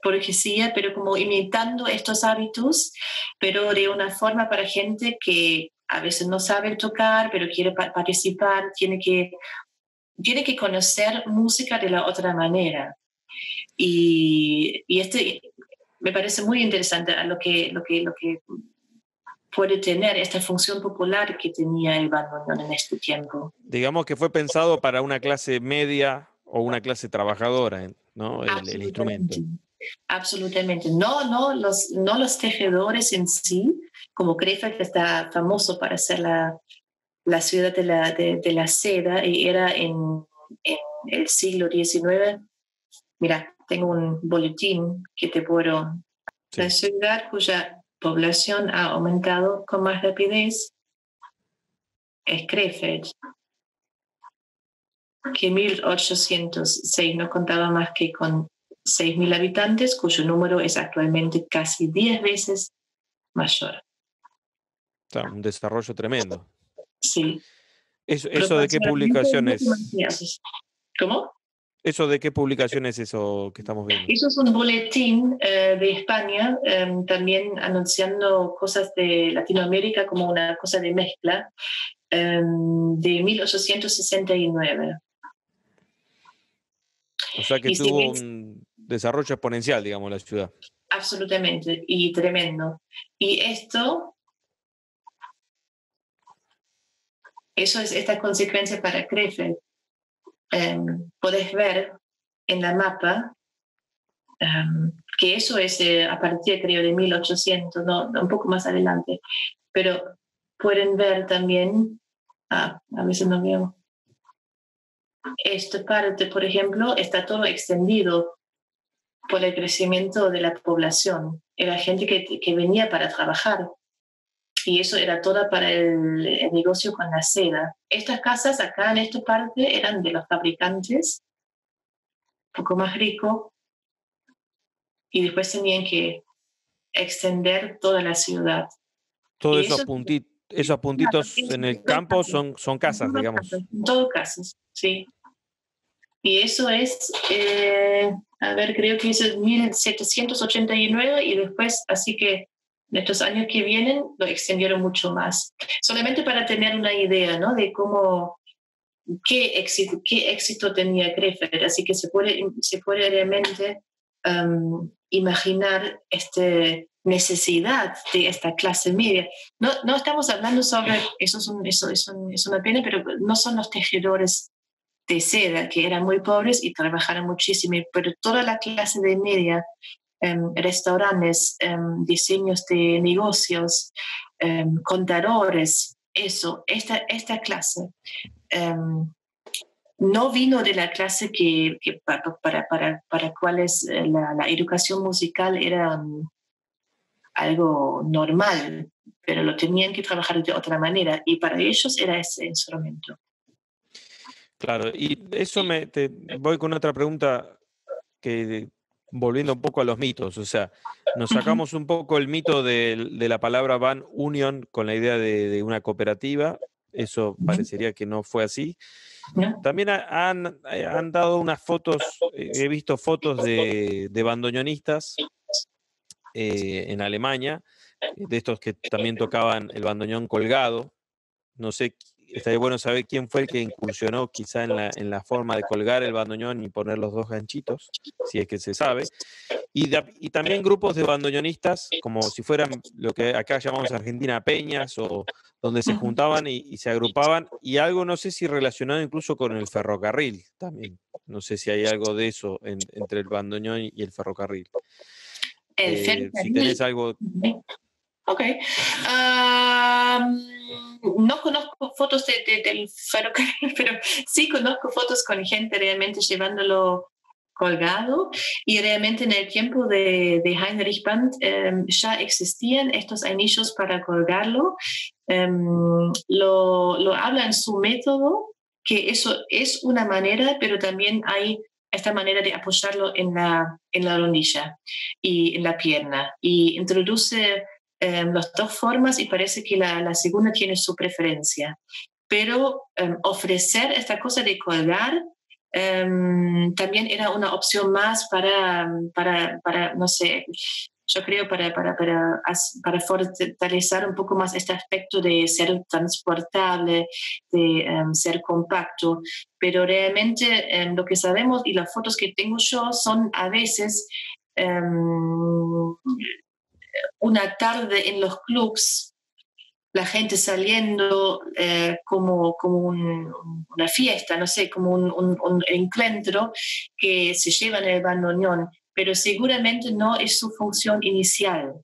Speaker 2: Burguesía, pero como imitando estos hábitos, pero de una forma para gente que a veces no sabe tocar, pero quiere participar, tiene que, tiene que conocer música de la otra manera. Y, y este me parece muy interesante a lo que, lo que, lo que puede tener esta función popular que tenía el bandoneón en este tiempo.
Speaker 1: Digamos que fue pensado para una clase media o una clase trabajadora, ¿no? El, instrumento.
Speaker 2: Absolutamente. No, no los, no los tejedores en sí, como Krefeld está famoso para ser la, la ciudad de la, de, la seda y era en, en, el siglo XIX. Mira, tengo un boletín que te puedo... La ciudad cuya población ha aumentado con más rapidez es Krefeld, que en 1806 no contaba más que con 6.000 habitantes, cuyo número es actualmente casi 10 veces mayor.
Speaker 1: un desarrollo tremendo.
Speaker 2: Sí.
Speaker 1: ¿Eso, eso de qué publicaciones?
Speaker 2: ¿Cómo?
Speaker 1: ¿Eso de qué publicación es eso que estamos viendo?
Speaker 2: Eso es un boletín eh, de España, em, también anunciando cosas de Latinoamérica como una cosa de mezcla, em, de 1869. O
Speaker 1: sea que tuvo un desarrollo exponencial, digamos, la ciudad.
Speaker 2: Absolutamente, y tremendo. Y esto, eso es esta consecuencia para Krefeld. Em, podés ver en la mapa em, que eso es eh, a partir, creo, de 1800, no, un poco más adelante, pero pueden ver también, ah, a veces no veo, esta parte, por ejemplo, está todo extendido por el crecimiento de la población. Era gente que, que venía para trabajar y eso era toda para el, negocio con la seda. Estas casas acá en esta parte eran de los fabricantes, un poco más rico, y después tenían que extender toda la ciudad.
Speaker 1: Todos esos, puntitos, esos puntitos en el campo son, son casas, digamos.
Speaker 2: todo casas, sí. Y eso es, eh, a ver, creo que es 1789 y después, así que en estos años que vienen lo extendieron mucho más. Solamente para tener una idea ¿no? de cómo, qué éxito, qué éxito tenía Krefeld. Así que se puede, se puede realmente um, imaginar esta necesidad de esta clase media. No, no estamos hablando sobre, eso es, eso, es una pena, pero no son los tejedores de seda, que eran muy pobres y trabajaron muchísimo, pero toda la clase de media restaurantes, em, diseños de negocios, em, contadores, eso, esta, esta clase. no vino de la clase que, para, para, para, cuales eh, la, la, educación musical era algo normal, pero lo tenían que trabajar de otra manera y para ellos era ese instrumento.
Speaker 1: Claro, y eso me te voy con otra pregunta que volviendo un poco a los mitos, o sea, nos sacamos un poco el mito de, la palabra van union con la idea de, una cooperativa, eso parecería que no fue así. También han, eh, han, dado unas fotos, eh, he visto fotos de, de bandoneonistas eh, en Alemania, de estos que también tocaban el bandoneón colgado. No sé estaría bueno saber quién fue el que incursionó quizá en la, en la forma de colgar el bandoneón y poner los dos ganchitos, si es que se sabe. Y, y también grupos de bandoneonistas, como si fueran lo que acá llamamos Argentina peñas, o donde se juntaban y, se agrupaban, y algo no sé si relacionado incluso con el ferrocarril también. No sé si hay algo de eso entre el bandoneón y el ferrocarril.
Speaker 2: Eh,
Speaker 1: si tenés algo
Speaker 2: Ok. no conozco fotos de, del ferrocarril, pero sí conozco fotos con gente realmente llevándolo colgado y realmente en el tiempo de, de Heinrich Band em, ya existían estos anillos para colgarlo. Em, lo, lo habla en su método, que eso es una manera, pero también hay esta manera de apoyarlo en la, en la rodilla y en la pierna y introduce Em, las dos formas y parece que la, la, segunda tiene su preferencia. Pero em, ofrecer esta cosa de colgar em, también era una opción más para, para, para no sé, yo creo para, para, para, para, fortalecer un poco más este aspecto de ser transportable, de ser compacto, pero realmente lo que sabemos y las fotos que tengo yo son a veces una tarde en los clubs la gente saliendo eh, como, como una fiesta, no sé, como un, encuentro que se lleva en el bandoneón, pero seguramente no es su función inicial.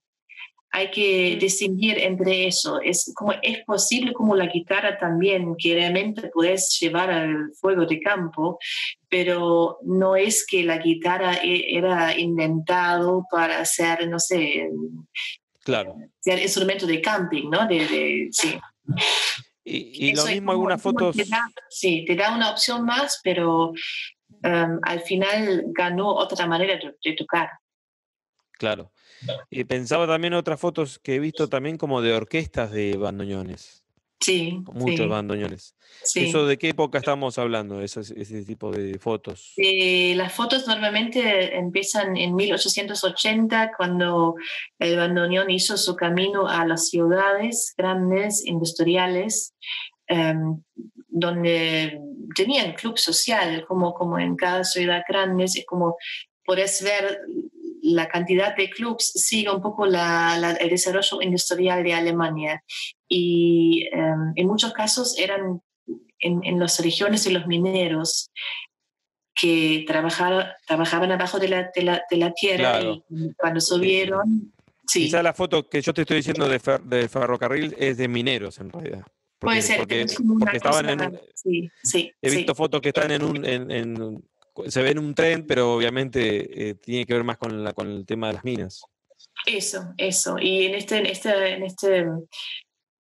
Speaker 2: Hay que distinguir entre eso. Es, como, es posible como la guitarra también, que realmente puedes llevar al fuego de campo, pero no es que la guitarra e, era inventado para hacer, no sé,
Speaker 1: Claro.
Speaker 2: El instrumento de camping, ¿no? De, sí.
Speaker 1: Y, lo mismo algunas fotos.
Speaker 2: sí, te da una opción más, pero um, al final ganó otra manera de, tocar.
Speaker 1: Claro. Y pensaba también otras fotos que he visto también como de orquestas de bandoneones.
Speaker 2: Sí.
Speaker 1: Muchos bandoneones. ¿Eso de qué época estamos hablando, ese, ese tipo de fotos?
Speaker 2: Eh, las fotos normalmente empiezan en 1880, cuando el bandoneón hizo su camino a las ciudades grandes, industriales, em, donde tenían club social, como, como en cada ciudad grande, es como puedes ver la cantidad de clubs sigue un poco el desarrollo industrial de Alemania y em, en muchos casos eran en, las regiones de los mineros que trabajaban abajo de la, de la, tierra y cuando subieron...
Speaker 1: Sí. Quizá la foto que yo te estoy diciendo de, ferrocarril es de mineros en realidad.
Speaker 2: Puede ser,
Speaker 1: porque, estaban en sí, sí, He visto fotos que están en un, en, se ve en un tren, pero obviamente eh, tiene que ver más con, la, con el tema de las minas.
Speaker 2: Eso, eso. Y en este, en este, en este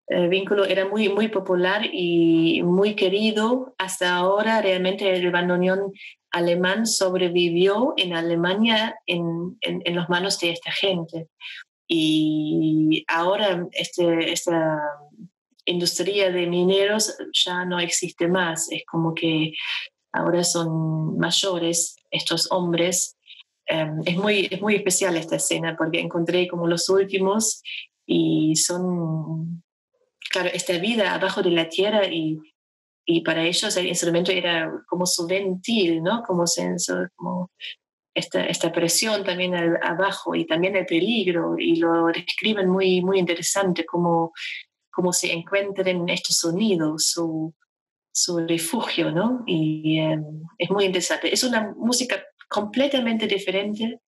Speaker 2: eh, vínculo era muy, muy popular y muy querido. Hasta ahora realmente el bandoneón alemán sobrevivió en Alemania en, en, en las manos de esta gente. Y ahora este, esta industria de mineros ya no existe más. Es como que ahora son mayores estos hombres. Em, es, muy, es muy especial esta escena porque encontré como los últimos y son, claro, esta vida abajo de la tierra y, y para ellos el instrumento era como su ventil, ¿no? Como, senso, como esta, esta presión también abajo y también el peligro y lo describen muy, muy interesante como cómo se encuentran estos sonidos, su, su refugio, ¿no? Y em, es muy interesante. Es una música completamente diferente,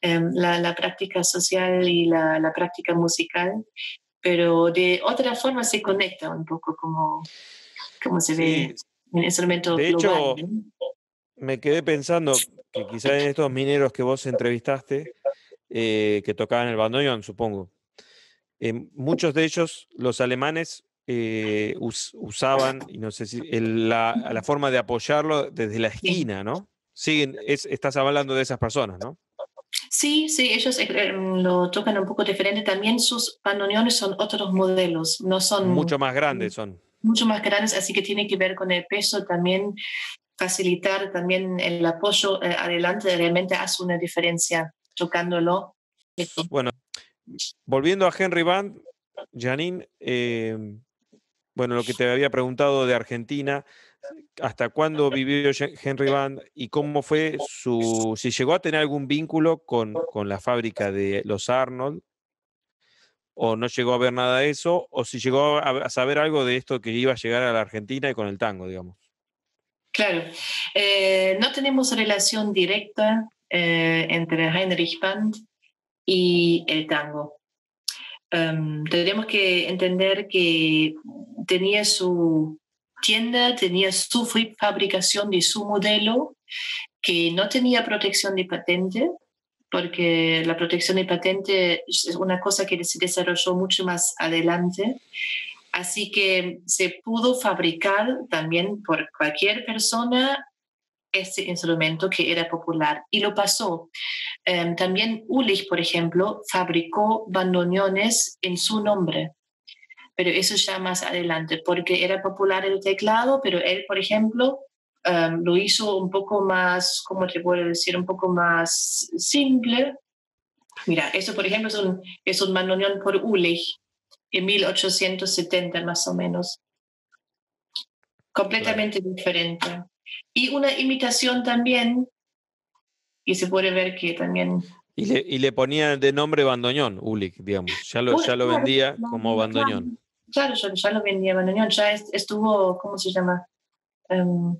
Speaker 2: em, la, práctica social y la, práctica musical, pero de otra forma se conecta un poco como, como se ve en el instrumento
Speaker 1: de Hecho, me quedé pensando que quizás en estos mineros que vos entrevistaste, eh, que tocaban el bandoneón, supongo, eh, muchos de ellos, los alemanes, eh, usaban, y no sé si, la, la, forma de apoyarlo desde la esquina, ¿no? Siguen, estás hablando de esas personas, ¿no?
Speaker 2: Sí, sí, ellos eh, em, lo tocan un poco diferente. También sus bandoneones son otros modelos, no son...
Speaker 1: Mucho más grandes son.
Speaker 2: Mucho más grandes, así que tiene que ver con el peso también, facilitar también el apoyo eh, adelante, realmente hace una diferencia tocándolo.
Speaker 1: Bueno, volviendo a Henry Band, Janine, em, bueno, lo que te había preguntado de Argentina, ¿hasta cuándo vivió Henry Band y cómo fue su, si llegó a tener algún vínculo con, con la fábrica de los Arnold? ¿O no llegó a ver nada de eso? ¿O si llegó a, saber algo de esto que iba a llegar a la Argentina y con el tango, digamos?
Speaker 2: Claro, eh, no tenemos relación directa eh, entre Heinrich Band y el tango. Um, tendríamos que entender que tenía su tienda, tenía su fabricación de su modelo, que no tenía protección de patente, porque la protección de patente es una cosa que se desarrolló mucho más adelante. Así que se pudo fabricar también por cualquier persona este instrumento que era popular y lo pasó. Em, también Ulich, por ejemplo, fabricó bandoneones en su nombre, pero eso ya más adelante, porque era popular el teclado, pero él, por ejemplo, em, lo hizo un poco más, ¿cómo te puedo decir? Un poco más simple. Mira, eso, por ejemplo, es un, es un bandoneón por Ulich en 1870 más o menos. Completamente diferente. Y una imitación también, y se puede ver que también...
Speaker 1: Y le, y le ponía de nombre bandoneón, Ulick, digamos. Ya lo, ya lo vendía como bandoneón.
Speaker 2: claro, ya, lo vendía bandoneón, ya estuvo, ¿cómo se llama? Em,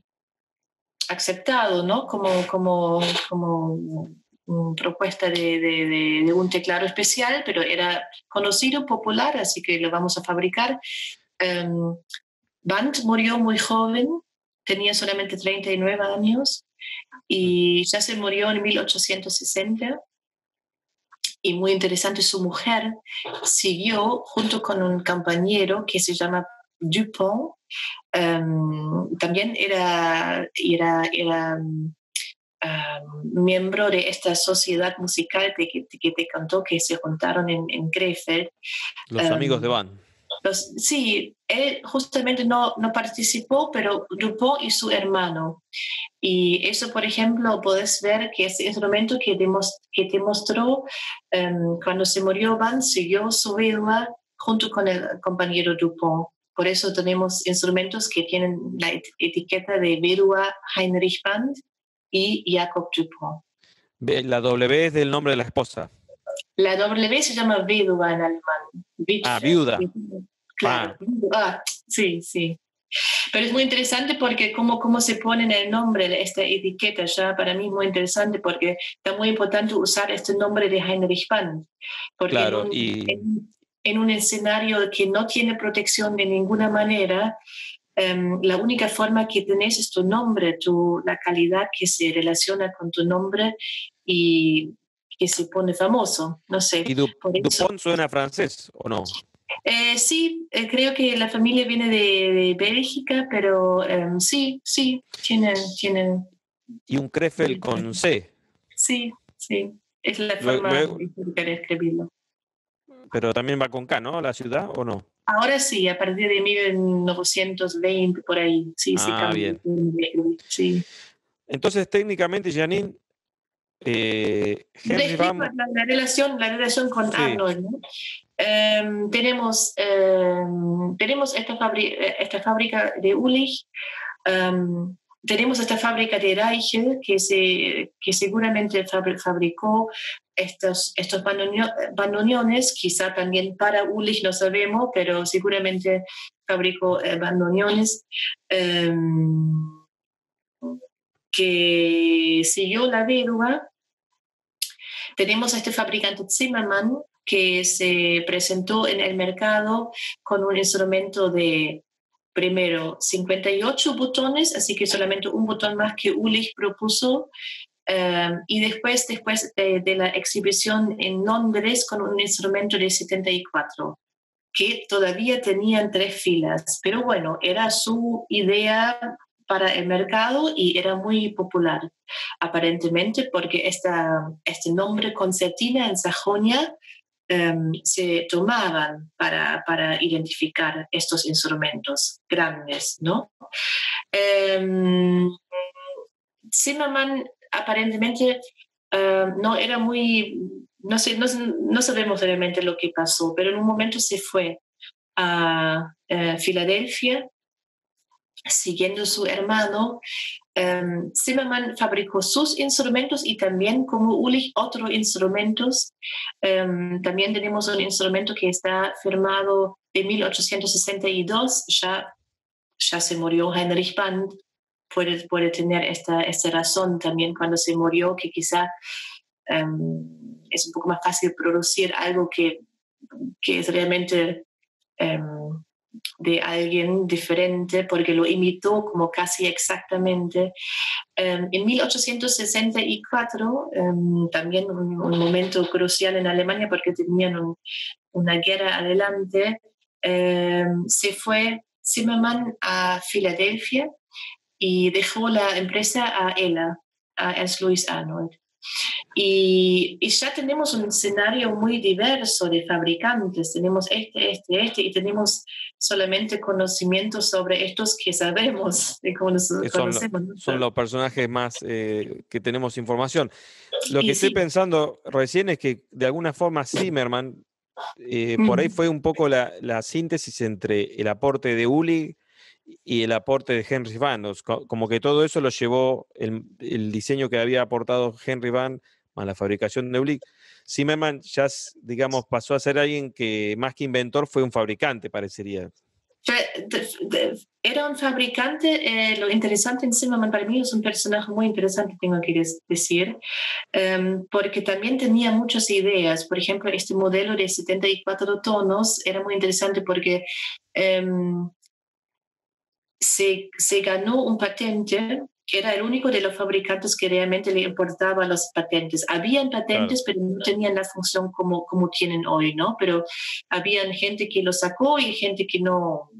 Speaker 2: aceptado, ¿no? Como, como, como propuesta de, un teclado especial, pero era conocido, popular, así que lo vamos a fabricar. Um, Band murió muy joven, tenía solamente 39 años y ya se murió en 1860. Y muy interesante, su mujer siguió junto con un compañero que se llama Dupont. Em, también era, era, era miembro de esta sociedad musical que, que, te contó que se juntaron en, en Krefeld.
Speaker 1: Los amigos de Van.
Speaker 2: Sí, él justamente no, no participó, pero Dupont y su hermano. Y eso, por ejemplo, puedes ver que ese instrumento que, que te mostró em, cuando se murió Van siguió su vida junto con el compañero Dupont. Por eso tenemos instrumentos que tienen la etiqueta de Vedua Heinrich Band y Jacob Dupont.
Speaker 1: La W es del nombre de la esposa.
Speaker 2: La W se llama viuda en alemán.
Speaker 1: ah, viuda.
Speaker 2: Claro, ah. ah. sí, sí. Pero es muy interesante porque cómo, cómo se pone en el nombre de esta etiqueta, ya para mí es muy interesante porque está muy importante usar este nombre de Heinrich Band. Porque
Speaker 1: claro,
Speaker 2: en,
Speaker 1: y...
Speaker 2: en, un escenario que no tiene protección de ninguna manera, Em, la única forma que tenés es tu nombre, tu, la calidad que se relaciona con tu nombre y que se pone famoso. No sé.
Speaker 1: ¿Y Dupont suena francés o no?
Speaker 2: Eh, sí, eh, creo que la familia viene de, Bélgica, pero em, sí, sí, tienen, tienen.
Speaker 1: ¿Y un Krefeld con C?
Speaker 2: Sí, sí, es la forma de escribirlo.
Speaker 1: Pero también va con K, ¿no? ¿La ciudad o no?
Speaker 2: Ahora sí, a partir de 1920, por ahí. Sí, sí,
Speaker 1: ah, bien.
Speaker 2: Sí.
Speaker 1: Entonces, técnicamente, Janine, eh,
Speaker 2: la, relación, la relación con Arnold. Em, tenemos, em, tenemos esta, esta fábrica de Ulich, em, tenemos esta fábrica de Reichel que, se, que seguramente fabricó estos, estos bandoneones, quizá también para Ulich, no sabemos, pero seguramente fabricó eh, bandoneones, em, que siguió la vedua. Tenemos a este fabricante Zimmermann que se presentó en el mercado con un instrumento de primero 58 botones, así que solamente un botón más que Ulich propuso, em, y después, después de, la exhibición en Londres con un instrumento de 74, que todavía tenían tres filas, pero bueno, era su idea para el mercado y era muy popular, aparentemente, porque esta, este nombre concertina en Sajonia Em, se tomaban para, para, identificar estos instrumentos grandes, ¿no? Um, aparentemente em, no era muy, no, sé, no, sabemos realmente lo que pasó, pero en un momento se fue a eh, Filadelfia siguiendo su hermano Um, Zimmermann fabricó sus instrumentos y también como Ulich otros instrumentos. Em, también tenemos un instrumento que está firmado de 1862, ya, ya se murió Heinrich Band, puede, puede tener esta, esta razón también cuando se murió, que quizá em, es un poco más fácil producir algo que, que es realmente de alguien diferente porque lo imitó como casi exactamente. Em, en 1864, em, también un, momento crucial en Alemania porque tenían una guerra adelante, em, se fue Zimmermann a Filadelfia y dejó la empresa a ella, a Ernst Louis Arnold. Y, ya tenemos un escenario muy diverso de fabricantes. Tenemos este, este, este, y tenemos solamente conocimientos sobre estos que sabemos, de cómo los
Speaker 1: conocemos. son los personajes más eh, que tenemos información. Lo que estoy pensando recién es que de alguna forma Zimmerman, eh, por ahí fue un poco la, la, síntesis entre el aporte de Uli y el aporte de Henry Van. Como que todo eso lo llevó el, el diseño que había aportado Henry Van más la fabricación de Neulich, Zimmerman ya, digamos, pasó a ser alguien que más que inventor fue un fabricante, parecería.
Speaker 2: Era un fabricante, eh, lo interesante en Zimmerman para mí es un personaje muy interesante, tengo que decir, em, porque también tenía muchas ideas. Por ejemplo, este modelo de 74 tonos era muy interesante porque em, se, se ganó un patente era el único de los fabricantes que realmente le importaba los patentes. Habían patentes, pero no tenían la función como, como tienen hoy, ¿no? Pero habían gente que lo sacó y gente que no,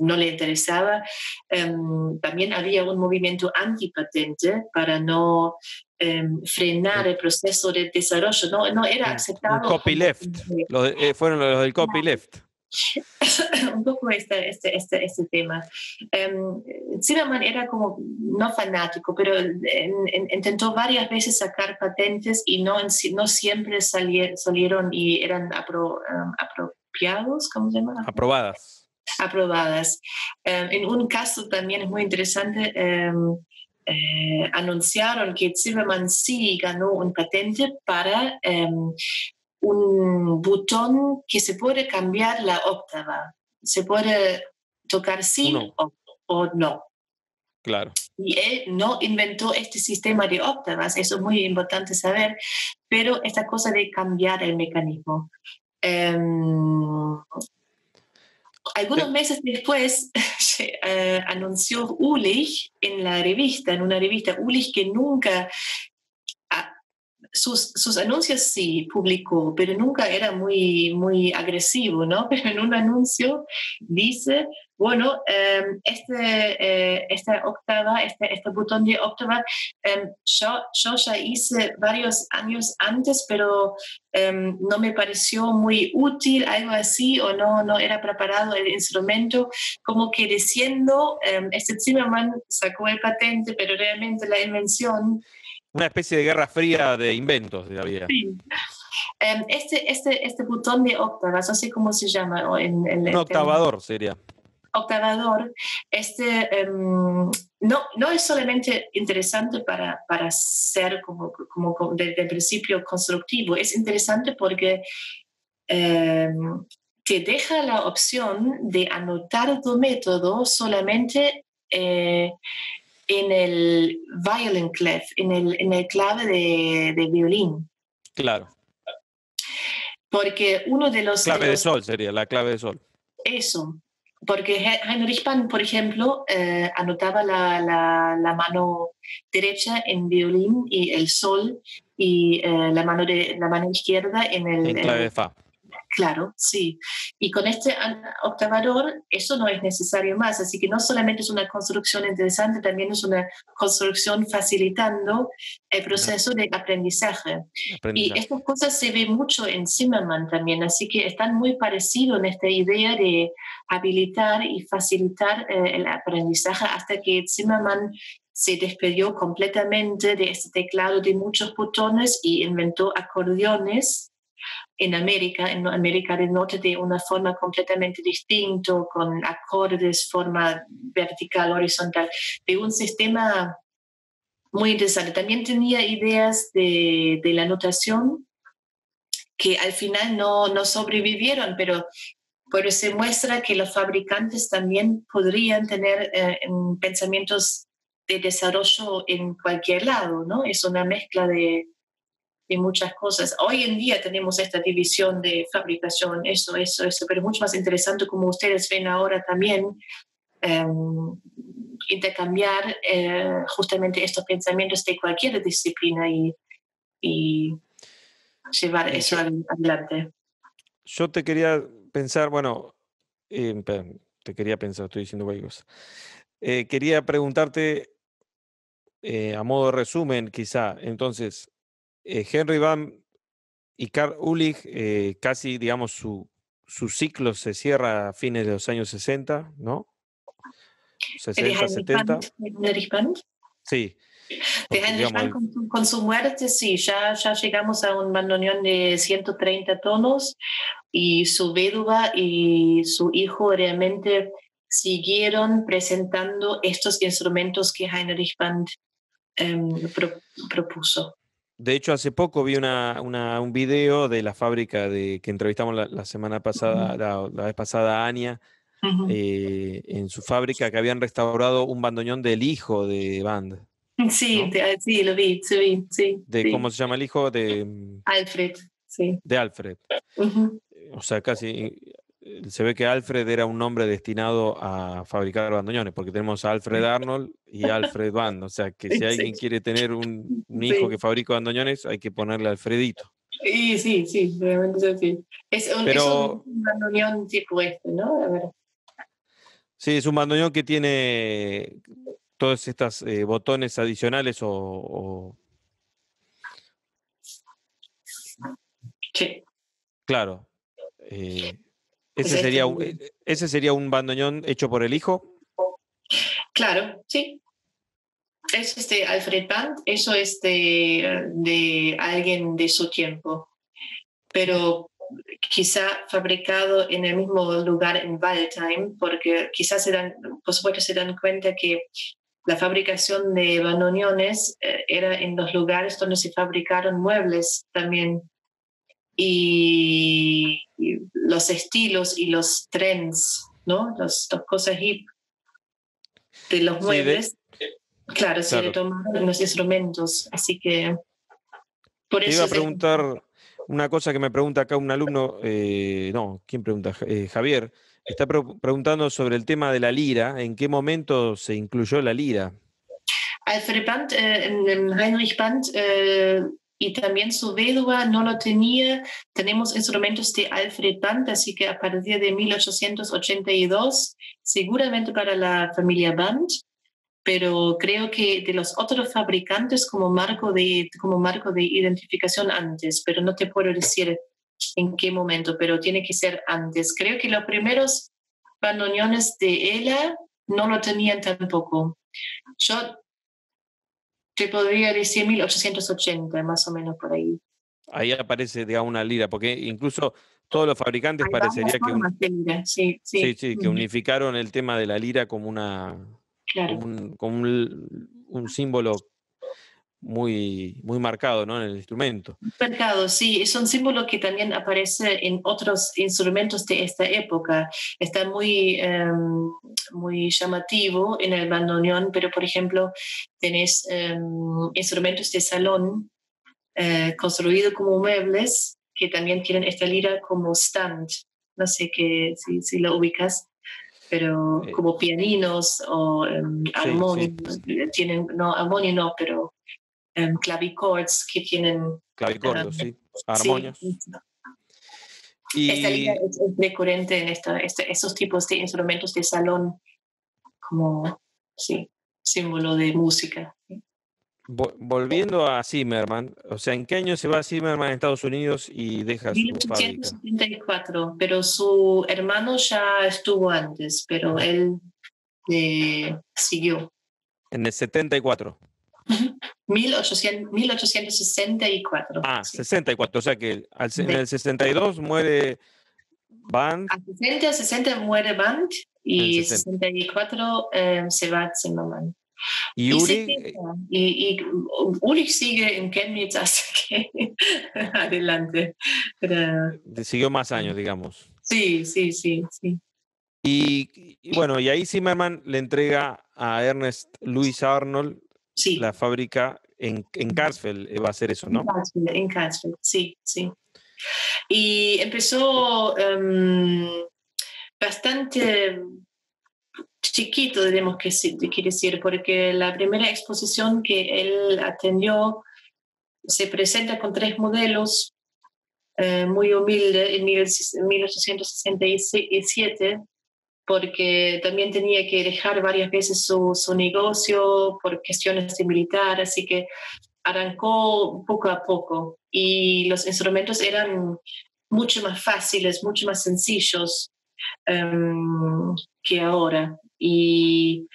Speaker 2: no le interesaba. Em, también había un movimiento antipatente para no em, frenar el proceso de desarrollo. No, no era aceptado.
Speaker 1: copyleft. Eh, fueron los del copyleft. [laughs]
Speaker 2: un poco este, este, este, este tema. Um, Zimmerman era como no fanático, pero intentó varias veces sacar patentes y no, no siempre salieron y eran apropiados, ¿cómo se llama?
Speaker 1: Aprobadas.
Speaker 2: Aprobadas. en un caso también es muy interesante. Eh, anunciaron que Zimmerman sí ganó un patente para un botón que se puede cambiar la octava. Se puede tocar sí o, no.
Speaker 1: Claro.
Speaker 2: Y él no inventó este sistema de octavas, eso es muy importante saber, pero esta cosa de cambiar el mecanismo. Em, algunos meses después [laughs] se, eh, anunció Ulich en la revista, en una revista, Ulich que nunca sus, anuncios sí publicó, pero nunca era muy, muy agresivo, ¿no? [laughs] Pero en un anuncio dice, bueno, em, este, eh, esta octava, este, este botón de octava, em, yo, yo, ya hice varios años antes, pero em, no me pareció muy útil, algo así, o no, no era preparado el instrumento, como que diciendo, este Zimmerman sacó el patente, pero realmente la invención
Speaker 1: una especie de guerra fría de inventos de había. Sí.
Speaker 2: Em, este, este, este botón de octavas, así como se llama. En,
Speaker 1: Un octavador sería.
Speaker 2: Octavador, este, em, no, no es solamente interesante para, para ser como, como, desde el principio constructivo, es interesante porque em, te deja la opción de anotar tu método solamente eh, en el violin clef, en el, en el clave de, de violín.
Speaker 1: Claro.
Speaker 2: Porque uno de los...
Speaker 1: Clave de, sol sería, la clave de sol.
Speaker 2: Eso. Porque Heinrich Mann, por ejemplo, eh, anotaba la, la, la, mano derecha en violín y el sol y eh, la, mano de, la mano izquierda en el...
Speaker 1: En clave de fa.
Speaker 2: Claro, sí. Y con este octavador eso no es necesario más. Así que no solamente es una construcción interesante, también es una construcción facilitando el proceso de aprendizaje. Y estas cosas se ve mucho en Zimmerman también. Así que están muy parecidos en esta idea de habilitar y facilitar eh, el aprendizaje hasta que Zimmerman se despedió completamente de este teclado de muchos botones y inventó acordeones en América, en América del Norte, de una forma completamente distinta, con acordes, forma vertical, horizontal, de un sistema muy interesante. También tenía ideas de, de la notación que al final no, no sobrevivieron, pero, pero se muestra que los fabricantes también podrían tener eh, pensamientos de desarrollo en cualquier lado, ¿no? Es una mezcla de, de muchas cosas. Hoy en día tenemos esta división de fabricación, eso, eso, eso, pero mucho más interesante como ustedes ven ahora también, em, intercambiar eh, justamente estos pensamientos de cualquier disciplina y, y llevar eso adelante.
Speaker 1: Yo te quería pensar, bueno, eh, te quería pensar, estoy diciendo cosa. Eh, quería preguntarte, a modo de resumen, quizá, entonces, eh, Henry Van y Carl Ulich, eh, casi, digamos, su, su, ciclo se cierra a fines de los años 60, ¿no?
Speaker 2: 60, 70.
Speaker 1: Sí.
Speaker 2: De Heinrich con, su muerte, sí, ya, ya llegamos a un bandoneón de 130 tonos y su viuda y su hijo realmente siguieron presentando estos instrumentos que Heinrich Band em, propuso.
Speaker 1: De hecho, hace poco vi una, un video de la fábrica de que entrevistamos la, semana pasada, la, vez pasada a Ania, eh, en su fábrica que habían restaurado un bandoneón del hijo de Band. [laughs]
Speaker 2: Sí, ah, sí, lo vi, sí, sí.
Speaker 1: De, ¿Cómo se llama el hijo? De
Speaker 2: mm, Alfred, sí.
Speaker 1: De Alfred. O sea, casi eh, se ve que Alfred era un nombre destinado a fabricar bandoneones, porque tenemos a Alfred Arnold y Alfred Band. O sea, que [laughs] si alguien quiere tener un, hijo que fabrica bandoneones, hay que ponerle Alfredito.
Speaker 2: Sí, sí, sí, realmente es así. Es un, Pero, bandoneón tipo este, ¿no? A ver.
Speaker 1: Sí, es un bandoneón que tiene todos estos eh, botones adicionales o,
Speaker 2: Sí.
Speaker 1: Claro. Eh, ese, sería, eh, ¿Ese sería un bandoneón hecho por el hijo?
Speaker 2: Claro, sí. Es este Alfred Band, eso es de, alguien de su tiempo, pero quizá fabricado en el mismo lugar en Waldheim, porque quizás se dan, por supuesto se dan cuenta que la fabricación de bandoneones eh, era en los lugares donde se fabricaron muebles también. Y, los estilos y los trends, ¿no? Las, cosas hip de los muebles, claro, se le tomaron los instrumentos. Así que.
Speaker 1: Por Te iba a preguntar una cosa que me pregunta acá un alumno, eh, no, ¿quién pregunta? Eh, Javier. Está preguntando sobre el tema de la lira. ¿En qué momento se incluyó la lira?
Speaker 2: Alfred Band, eh, Heinrich Band eh, y también su viuda no lo tenía. Tenemos instrumentos de Alfred Band, así que a partir de 1882, seguramente para la familia Band, pero creo que de los otros fabricantes como marco de, como marco de identificación antes, pero no te puedo decir en qué momento, pero tiene que ser antes. Creo que los primeros bandoneones de ella no lo tenían tampoco. Yo te podría decir 1880, más o menos por ahí.
Speaker 1: Ahí aparece, digamos, una lira, porque incluso todos los fabricantes parecería que,
Speaker 2: sí, sí.
Speaker 1: Sí, que unificaron el tema de la lira como una como un símbolo muy, muy marcado ¿no? en el instrumento.
Speaker 2: Marcado, sí, es un símbolo que también aparece en otros instrumentos de esta época. Está muy, em, muy llamativo en el bandoneón, pero por ejemplo, tenés em, instrumentos de salón eh, construidos como muebles que también tienen esta lira como stand. No sé qué, si, si lo ubicas pero eh. como pianinos o um, armonios, tienen, no, armonio no, pero um, clavicords que tienen...
Speaker 1: Clavicordos, sí, armonios.
Speaker 2: y... Esta línea es, recurrente en esta, este, esos tipos de instrumentos de salón como, sí, símbolo de música.
Speaker 1: Volviendo a Zimmerman, o sea, ¿en qué año se va Zimmerman a Estados Unidos y deja su
Speaker 2: 1874, pero su hermano ya estuvo antes, pero él eh, siguió.
Speaker 1: En el 74.
Speaker 2: 1864.
Speaker 1: Ah, 64, o sea que en el 62 muere Band.
Speaker 2: A 60, 60 muere Band y en 64 eh, se va Zimmerman.
Speaker 1: Y Uri.
Speaker 2: Y, Uri sigue en Chemnitz [laughs] hasta que adelante.
Speaker 1: Siguió más años, digamos.
Speaker 2: Sí, sí, sí, sí.
Speaker 1: Y, bueno, y ahí Zimmerman le entrega a Ernest Louis Arnold la fábrica en, en Carsfeld, eh, va a ser eso, ¿no?
Speaker 2: En Carsfeld, sí, sí. Y empezó em, bastante chiquito, tenemos que decir, porque la primera exposición que él atendió se presenta con tres modelos eh, muy humildes en 1867, porque también tenía que dejar varias veces su, su negocio por cuestiones de militar, así que arrancó poco a poco y los instrumentos eran mucho más fáciles, mucho más sencillos em, que ahora. Y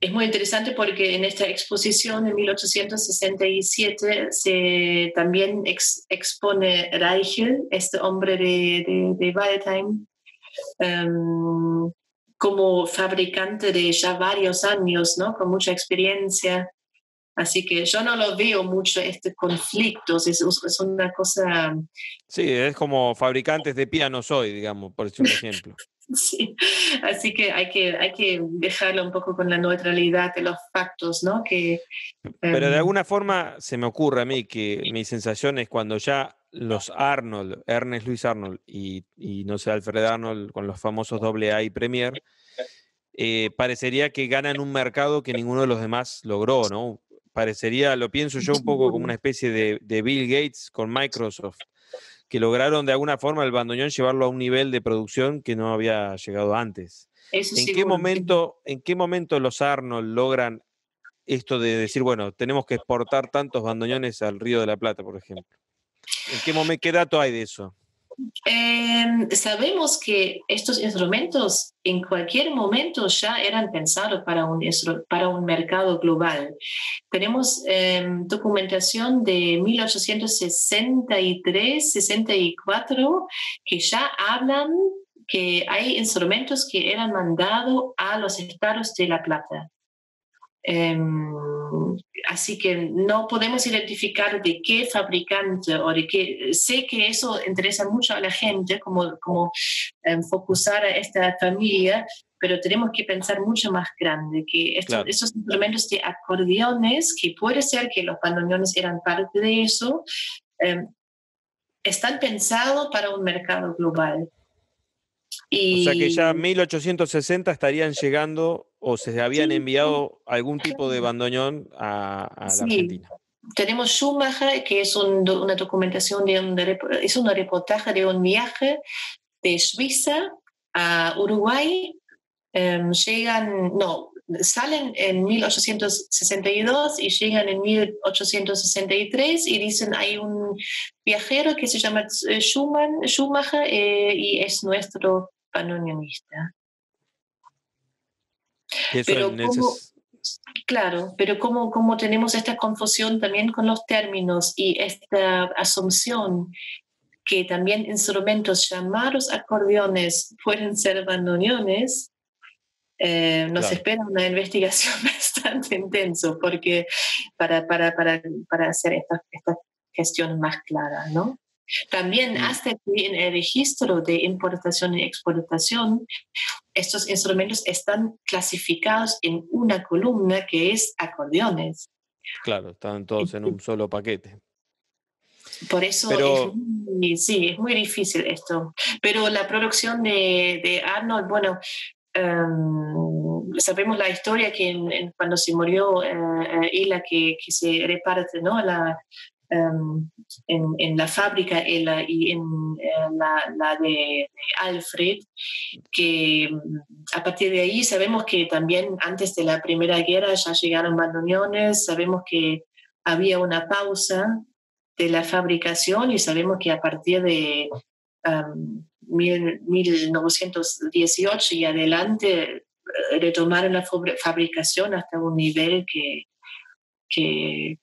Speaker 2: es muy interesante porque en esta exposición en 1867 se también expone Reichel, este hombre de, de, de Waldheim, em, como fabricante de ya varios años, ¿no? con mucha experiencia. Así que yo no lo veo mucho, este conflicto, es, es una cosa...
Speaker 1: Sí, es como fabricantes de pianos hoy, digamos, por ejemplo. [laughs]
Speaker 2: Sí, así que hay que, hay que dejarlo un poco con la neutralidad de los factos, ¿no? Que,
Speaker 1: Pero de em, alguna forma se me ocurre a mí que mi sensación es cuando ya los Arnold, Ernest Luis Arnold y, y no sé, Alfred Arnold con los famosos AA y Premier, eh, parecería que ganan un mercado que ninguno de los demás logró, ¿no? Parecería, lo pienso yo un poco como una especie de, de Bill Gates con Microsoft que lograron de alguna forma el bandoneón llevarlo a un nivel de producción que no había llegado antes. ¿En, qué momento, ¿En qué momento los Arnold logran esto de decir, bueno, tenemos que exportar tantos bandoneones al Río de la Plata, por ejemplo? ¿En qué, momento, qué dato hay de eso?
Speaker 2: Em, sabemos que estos instrumentos en cualquier momento ya eran pensados para un, mercado global. Tenemos em, documentación de 1863-64 que ya hablan que hay instrumentos que eran mandados a los estados de La Plata. Em, así que no podemos identificar de qué fabricante o de qué. Sé que eso interesa mucho a la gente, como, como focusar a esta familia, pero tenemos que pensar mucho más grande, que esos instrumentos de acordeones, que puede ser que los bandoneones eran parte de eso, em, están pensados para un mercado global.
Speaker 1: O sea que ya en 1860 estarían llegando o se habían enviado algún tipo de bandoneón a, la Argentina.
Speaker 2: Tenemos Schumacher, que es una documentación, de un, es una reportaje de un viaje de Suiza a Uruguay. Em, llegan, no, salen en 1862 y llegan en 1863 y dicen hay un viajero que se llama eh, Schumacher eh, y es nuestro bandoneonista pero claro, pero como, como tenemos esta confusión también con los términos y esta asunción que también instrumentos llamados acordeones pueden ser bandoneones, eh, nos espera una investigación [laughs] bastante intensa porque para, para, para, para hacer esta, esta gestión más clara, ¿no? También hasta en el registro de importación y exportación, estos instrumentos están clasificados en una columna que es acordeones.
Speaker 1: Claro, están todos en un solo paquete.
Speaker 2: Por eso es sí, es muy difícil esto. Pero la producción de, Arnold, bueno, em, sabemos la historia que cuando se murió eh, Ila, que, que, se reparte ¿no? la, Em, en, la fábrica y, y en la, de, Alfred, que a partir de ahí sabemos que también antes de la Primera Guerra ya llegaron bandoneones, sabemos que había una pausa de la fabricación y sabemos que a partir de 1918 em, y adelante eh, retomaron la fabricación hasta un nivel que, que,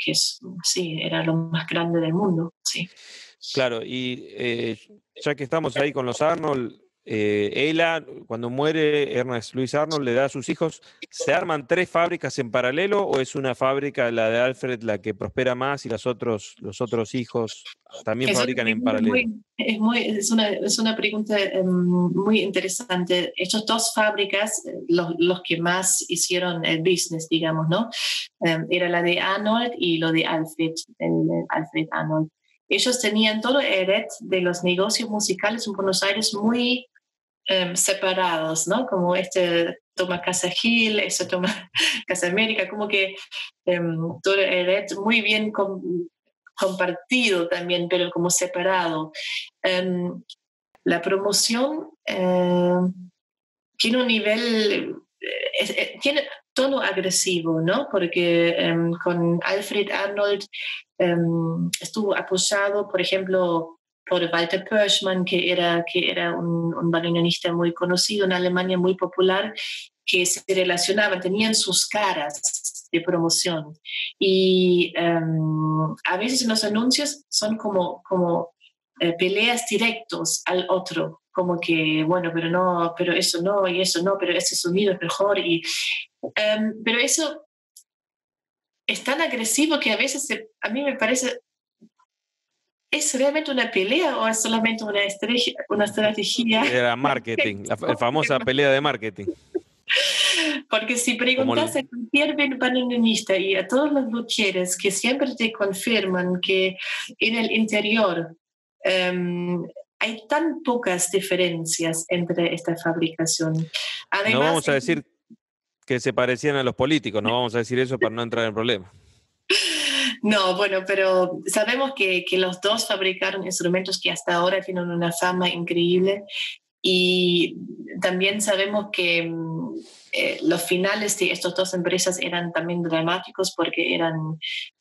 Speaker 2: sí, era lo más grande del mundo, sí.
Speaker 1: Claro, y eh, ya que estamos ahí con los Arnold, eh, Ella, cuando muere Ernest Luis Arnold, le da a sus hijos, ¿se arman tres fábricas en paralelo o es una fábrica, la de Alfred, la que prospera más y los otros, los otros hijos también fabrican en paralelo?
Speaker 2: es, muy, es, una, es, una, pregunta em, muy interesante. Estas dos fábricas, eh, los, los, que más hicieron el business, digamos, ¿no? Em, era la de Arnold y lo de Alfred, el, Alfred Arnold ellos tenían todo el red de los negocios musicales en Buenos Aires muy Em, separados, ¿no? Como este toma Casa Gil, eso toma [laughs] Casa América, como que um, todo el muy bien compartido también, pero como separado. Em, la promoción tiene un nivel, eh, eh, tiene tono agresivo, ¿no? Porque con Alfred Arnold estuvo apoyado, por ejemplo, por Walter Perschmann, que era, que era un, un muy conocido en Alemania, muy popular, que se relacionaban, tenían sus caras de promoción. Y em, a veces en los anuncios son como, como eh, peleas directos al otro, como que, bueno, pero no, pero eso no, y eso no, pero ese sonido es mejor. Y, em, pero eso es tan agresivo que a veces a mí me parece, ¿es realmente una pelea o es solamente una estrategia? Una estrategia?
Speaker 1: Era marketing, la, famosa pelea de marketing.
Speaker 2: Porque si preguntas a cualquier bandoneonista y a todos los lucheros que siempre te confirman que en el interior em, hay tan pocas diferencias entre esta fabricación.
Speaker 1: no vamos a decir que se parecían a los políticos, no vamos a decir eso para no entrar en problemas.
Speaker 2: No, bueno, pero sabemos que, que, los dos fabricaron instrumentos que hasta ahora tienen una fama increíble y también sabemos que mm, eh, los finales de estas dos empresas eran también dramáticos porque eran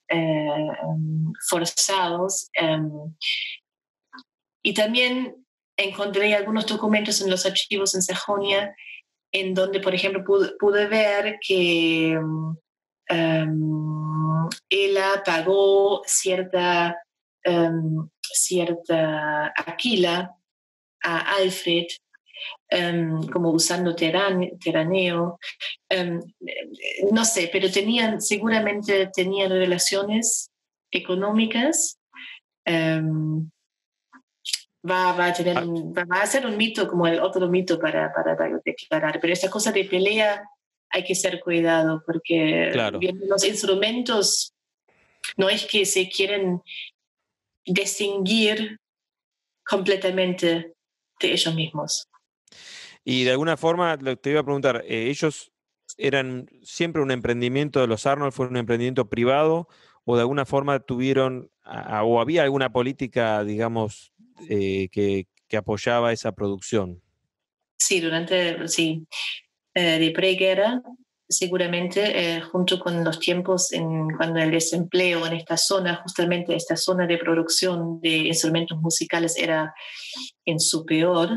Speaker 2: eh, mm, forzados. Em, y también encontré algunos documentos en los archivos en Sajonia en donde, por ejemplo, pude, ver que um, ella pagó cierta, um, cierta aquila a Alfred, em, como usando teraneo. no sé, pero tenían, seguramente tenían relaciones económicas va, va, a tener va a ser un mito como el otro mito para, para declarar. Pero esta cosa de pelea hay que ser cuidado porque los instrumentos no es que se quieren distinguir completamente de ellos mismos.
Speaker 1: Y de alguna forma, te iba a preguntar, eh, ¿ellos eran siempre un emprendimiento de los Arnold, fue un emprendimiento privado o de alguna forma tuvieron, o había alguna política, digamos, eh, que, apoyaba esa producción.
Speaker 2: Sí, durante, sí, eh, de preguerra, seguramente, eh, junto con los tiempos en cuando el desempleo en esta zona, justamente esta zona de producción de instrumentos musicales era en su peor,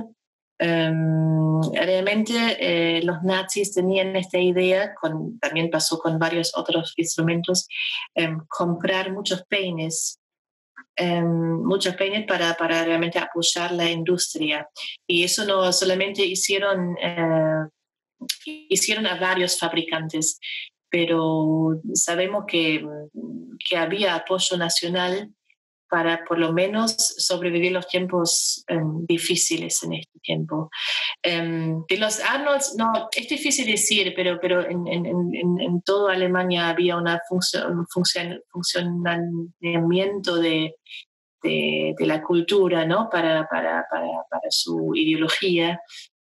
Speaker 2: em, realmente los nazis tenían esta idea, también pasó con varios otros instrumentos, em, comprar muchos peines eh, muchos peines para, para, realmente apoyar la industria. Y eso no solamente hicieron, eh, hicieron a varios fabricantes, pero sabemos que, que había apoyo nacional para por lo menos sobrevivir los tiempos em, difíciles en este tiempo. Um, de los Arnolds, no, es difícil decir, pero, pero en, en, en, en toda Alemania había un funcionamiento de, de, de, la cultura ¿no? para, para, para, para su ideología.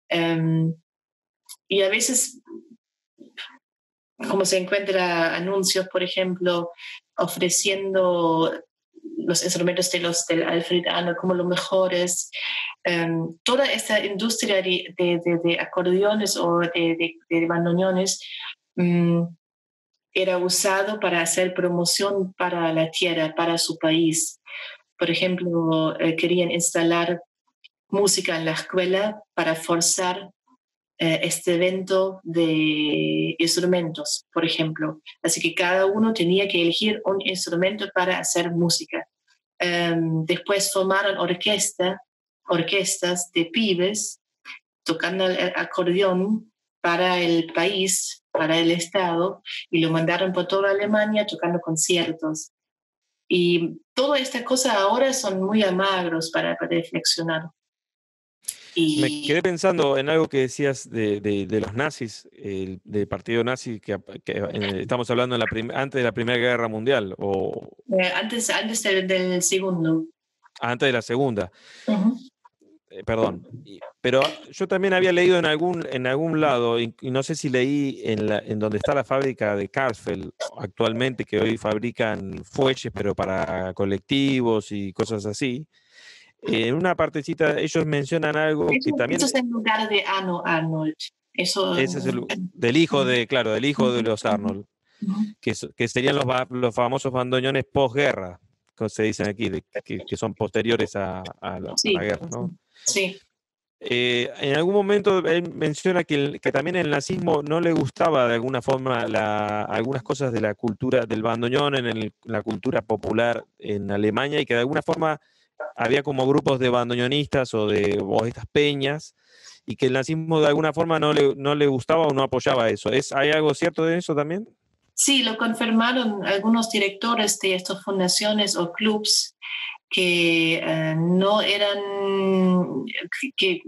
Speaker 2: Em, y a veces como se encuentra anuncios, por ejemplo, ofreciendo los instrumentos de los del Alfred como los mejores. Um, toda esta industria de, de, de, acordeones o de, bandoneones um, era usado para hacer promoción para la tierra, para su país. Por ejemplo, eh, querían instalar música en la escuela para forzar este evento de instrumentos, por ejemplo. Así que cada uno tenía que elegir un instrumento para hacer música. Em, después formaron orquesta, orquestas de pibes tocando el acordeón para el país, para el Estado, y lo mandaron por toda Alemania tocando conciertos. Y todas estas cosas ahora son muy amagros para, para reflexionar.
Speaker 1: Me quedé pensando en algo que decías de, de, los nazis, el, del partido nazi, que, estamos hablando la antes de la Primera Guerra Mundial. O...
Speaker 2: Eh, antes antes del, segundo.
Speaker 1: Antes de la segunda. Eh, perdón. Pero yo también había leído en algún, en algún lado, y, no sé si leí en, la, en donde está la fábrica de Karlsfeld actualmente, que hoy fabrican fuelles, pero para colectivos y cosas así en una partecita ellos mencionan algo que también...
Speaker 2: Eso es en lugar de Arno Arnold. Eso,
Speaker 1: Ese es el, del hijo de, claro, del hijo de los Arnold, que, que serían los, los famosos bandoneones posguerra, que se dicen aquí, que, son posteriores a, la, guerra, ¿no?
Speaker 2: Sí.
Speaker 1: Eh, en algún momento él menciona que, que, también el nazismo no le gustaba de alguna forma la, algunas cosas de la cultura del bandoneón en la cultura popular en Alemania y que de alguna forma había como grupos de bandoneonistas o de estas peñas y que el nazismo de alguna forma no le, no le gustaba o no apoyaba eso. ¿Es, ¿Hay algo cierto de eso también?
Speaker 2: Sí, lo confirmaron algunos directores de estas fundaciones o clubs que eh, no eran, que,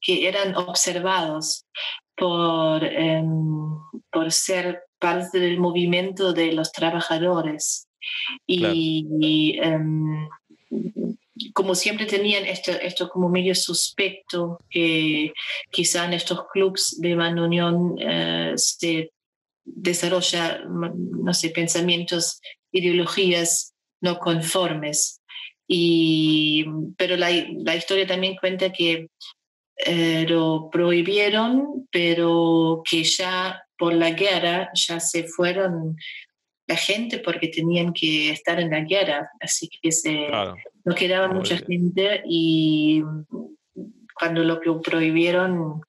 Speaker 2: que, eran observados por, em, por ser parte del movimiento de los trabajadores. Y, em, como siempre tenían esto, como medio suspecto que quizá en estos clubes de bandoneón eh, se desarrolla, no sé, pensamientos, ideologías no conformes. Y, pero la, la historia también cuenta que eh, lo prohibieron, pero que ya por la guerra ya se fueron la gente porque tenían que estar en la guerra, así que se, no quedaba mucha gente y cuando lo prohibieron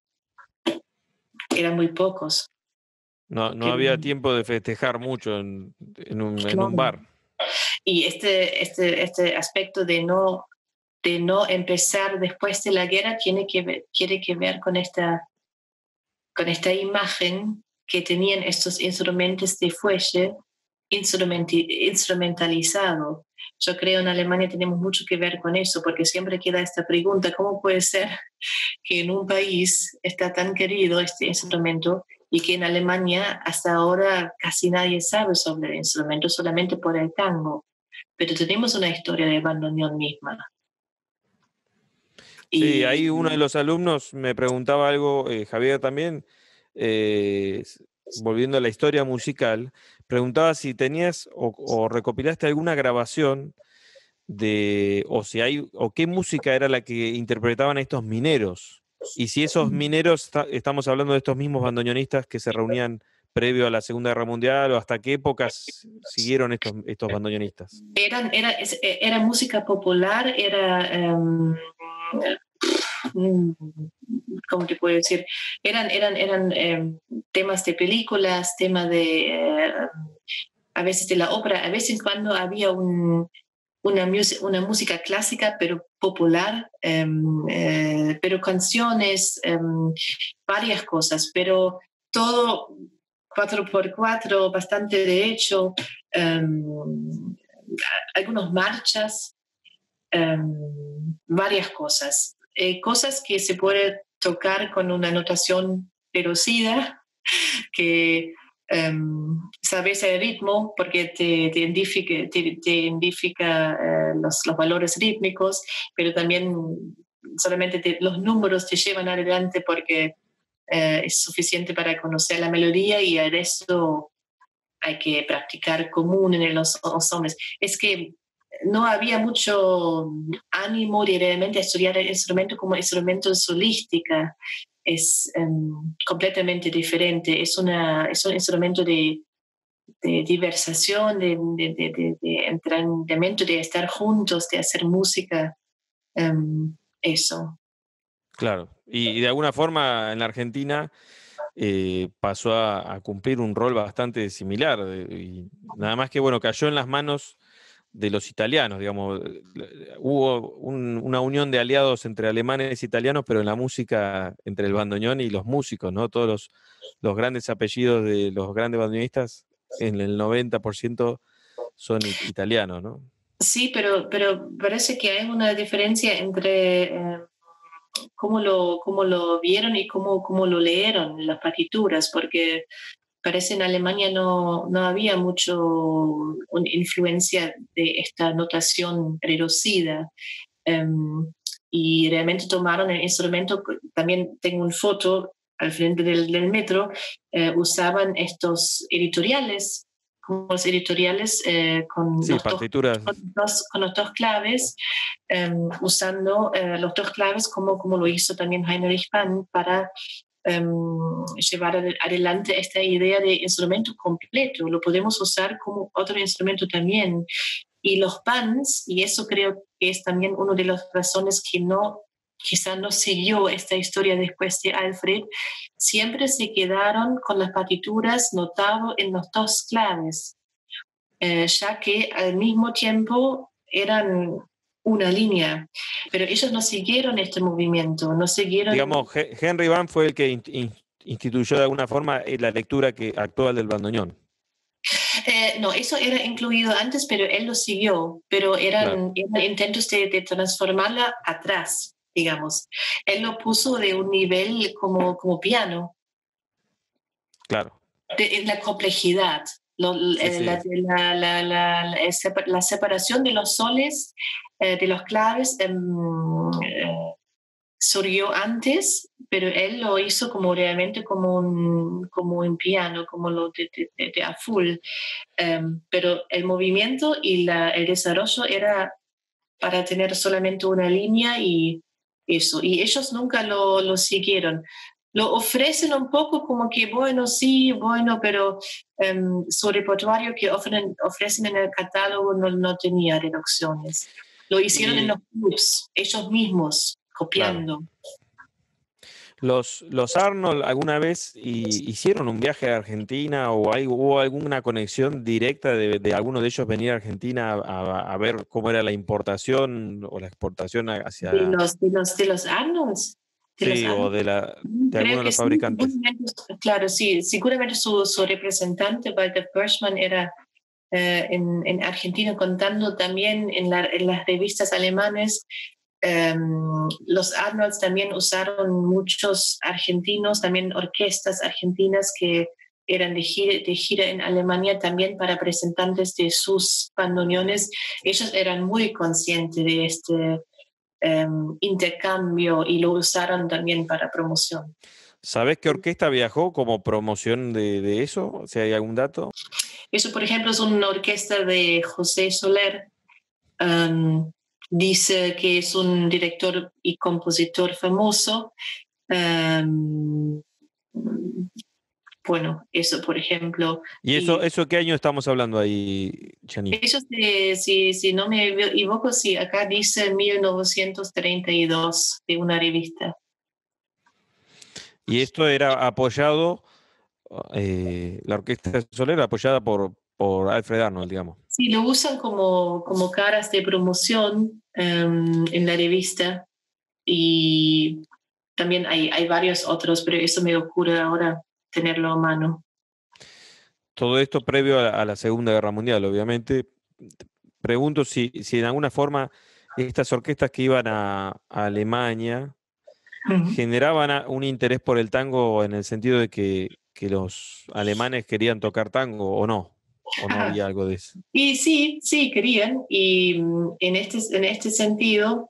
Speaker 2: eran muy pocos.
Speaker 1: No, no había tiempo de festejar mucho en, en, un, en un, bar.
Speaker 2: Y este, este, este aspecto de no, de no empezar después de la guerra tiene que ver, tiene que ver con esta, con esta imagen que tenían estos instrumentos de fuelle instrumentalizado. Yo creo en Alemania tenemos mucho que ver con eso, porque siempre queda esta pregunta, ¿cómo puede ser que en un país está tan querido este instrumento y que en Alemania hasta ahora casi nadie sabe sobre el instrumento, solamente por el tango? Pero tenemos una historia de bandoneón misma.
Speaker 1: Sí, ahí uno de los alumnos me preguntaba algo, eh, Javier también, eh, volviendo a la historia musical, preguntaba si tenías o, recopilaste alguna grabación de, o si hay, o qué música era la que interpretaban estos mineros. Y si esos mineros, estamos hablando de estos mismos bandoneonistas que se reunían previo a la Segunda Guerra Mundial o hasta qué épocas siguieron estos, estos bandoneonistas?
Speaker 2: Eran, era, e, era música popular, era Mm, ¿cómo te puedo decir? Eran, eran, eran em, temas de películas, temas de, eh, a veces de la ópera, a veces cuando había un, una, una música clásica, pero popular, em, eh, pero canciones, em, varias cosas, pero todo cuatro por cuatro, bastante de hecho, algunas marchas, varias cosas. Eh, cosas que se puede tocar con una notación reducida, [laughs] que um, sabes el ritmo porque te, te identifica, te, identifica eh, los, los, valores rítmicos, pero también solamente los números te llevan adelante porque eh, es suficiente para conocer la melodía y el resto hay que practicar común en los, hombres. Es que no había mucho ánimo de realmente estudiar el instrumento como instrumento solística. Es em, completamente diferente. Es, una, es un instrumento de, diversación, de, de, de, entrenamiento, de estar juntos, de hacer música. Em, eso.
Speaker 1: Claro. Y, de alguna forma en la Argentina eh, pasó a, cumplir un rol bastante similar. Y nada más que, bueno, cayó en las manos de los italianos, digamos. Hubo una unión de aliados entre alemanes e italianos, pero en la música, entre el bandoneón y los músicos, ¿no? Todos los, los grandes apellidos de los grandes bandoneonistas, en el 90% son italianos, ¿no?
Speaker 2: Sí, pero, pero parece que hay una diferencia entre eh, cómo, lo, cómo lo vieron y cómo, cómo lo leyeron las partituras, porque parece en Alemania no, no había mucho influencia de esta notación reducida. Em, y realmente tomaron el instrumento, también tengo una foto al frente del, del metro, eh, usaban estos editoriales, como los editoriales eh, con,
Speaker 1: los
Speaker 2: dos, con, los dos, claves, em, usando eh, los dos claves como, como lo hizo también Heinrich Mann para Em, llevar adelante esta idea de instrumento completo. Lo podemos usar como otro instrumento también. Y los PANs, y eso creo que es también una de las razones que no quizá no siguió esta historia después de Alfred, siempre se quedaron con las partituras notado en los dos claves, eh, ya que al mismo tiempo eran una línea, pero ellos no siguieron este movimiento, no siguieron...
Speaker 1: Digamos, Henry Van fue el que instituyó de alguna forma eh, la lectura que actual del bandoneón.
Speaker 2: Eh, no, eso era incluido antes, pero él lo siguió, pero eran, intentos de, transformarla atrás, digamos. Él lo puso de un nivel como, como piano.
Speaker 1: Claro.
Speaker 2: en la complejidad. Eh, la, la, la, separación de los soles, eh, de los claves, em, surgió antes, pero él lo hizo como realmente como un, como un piano, como lo de, de, a full. Em, pero el movimiento y la, el desarrollo era para tener solamente una línea y eso. Y ellos nunca lo, lo siguieron. Lo ofrecen un poco como que, bueno, sí, bueno, pero em, su repertorio que ofrecen, ofrecen en el catálogo no, no tenía reducciones. Lo hicieron en los clubs, ellos mismos copiando.
Speaker 1: Los, los Arnold alguna vez hicieron un viaje a Argentina o hay, hubo alguna conexión directa de, alguno de ellos venir a Argentina a, ver cómo era la importación o la exportación hacia...
Speaker 2: De los, de los, de los Arnolds.
Speaker 1: Sí, o de, la, de de los fabricantes.
Speaker 2: claro, sí, seguramente su, su representante, Walter Perschman, era eh, en, en, Argentina contando también en, en, las revistas alemanes Em, los Arnolds también usaron muchos argentinos, también orquestas argentinas que eran de gira, en Alemania también para presentantes de sus bandoneones. Ellos eran muy conscientes de este em, intercambio y lo usaron también para promoción.
Speaker 1: ¿Sabes qué orquesta viajó como promoción de, eso? Si hay algún dato.
Speaker 2: Eso, por ejemplo, es una orquesta de José Soler. Em, dice que es un director y compositor famoso. Em, bueno, eso, por ejemplo.
Speaker 1: ¿Y eso, eso qué año estamos hablando ahí, Chani?
Speaker 2: Eso, si, si no me equivoco, sí, acá dice 1932 de una revista.
Speaker 1: Y esto era apoyado, eh, la Orquesta Soler apoyada por, por Alfred Arnold, digamos.
Speaker 2: Sí, lo usan como, como caras de promoción em, en la revista y también hay, hay varios otros, pero eso me ocurre ahora tenerlo a mano.
Speaker 1: Todo esto previo a, la Segunda Guerra Mundial, obviamente. Pregunto si, si en alguna forma estas orquestas que iban a, Alemania generaban un interés por el tango en el sentido de que, que los alemanes querían tocar tango o no. ¿O no había algo de eso?
Speaker 2: Y sí, sí, querían. Y mm, en este, en este sentido,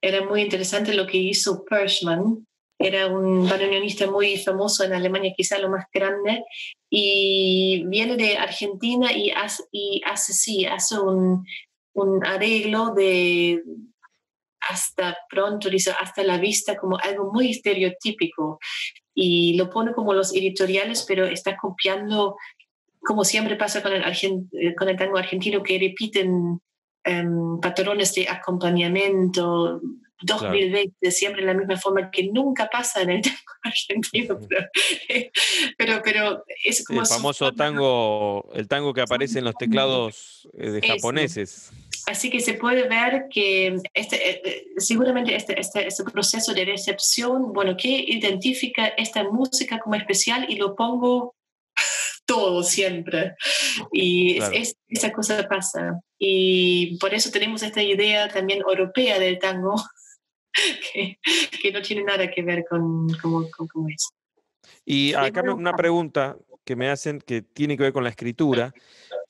Speaker 2: era muy interesante lo que hizo Pershman. Era un bandoneonista muy famoso en Alemania, quizá lo más grande, y viene de Argentina y hace, y hace sí, hace un, un arreglo de hasta pronto, dice, hasta la vista, como algo muy estereotípico. Y lo pone como los editoriales, pero está copiando como siempre pasa con el, eh, con el tango argentino, que repiten em, patrones de acompañamiento dos mil veces, siempre en la misma forma, que nunca pasa en el tango [laughs] argentino. Pero, pero, es como...
Speaker 1: El famoso tango, el tango que aparece en los teclados eh, de japoneses.
Speaker 2: Así que se puede ver que este, eh, seguramente este, este, este, proceso de recepción, bueno, que identifica esta música como especial y lo pongo [laughs] todo siempre. Y esa cosa pasa. Y por eso tenemos esta idea también europea del tango, [laughs] que, que no tiene nada que ver con cómo con, es.
Speaker 1: Y acá una pregunta que me hacen que tiene que ver con la escritura,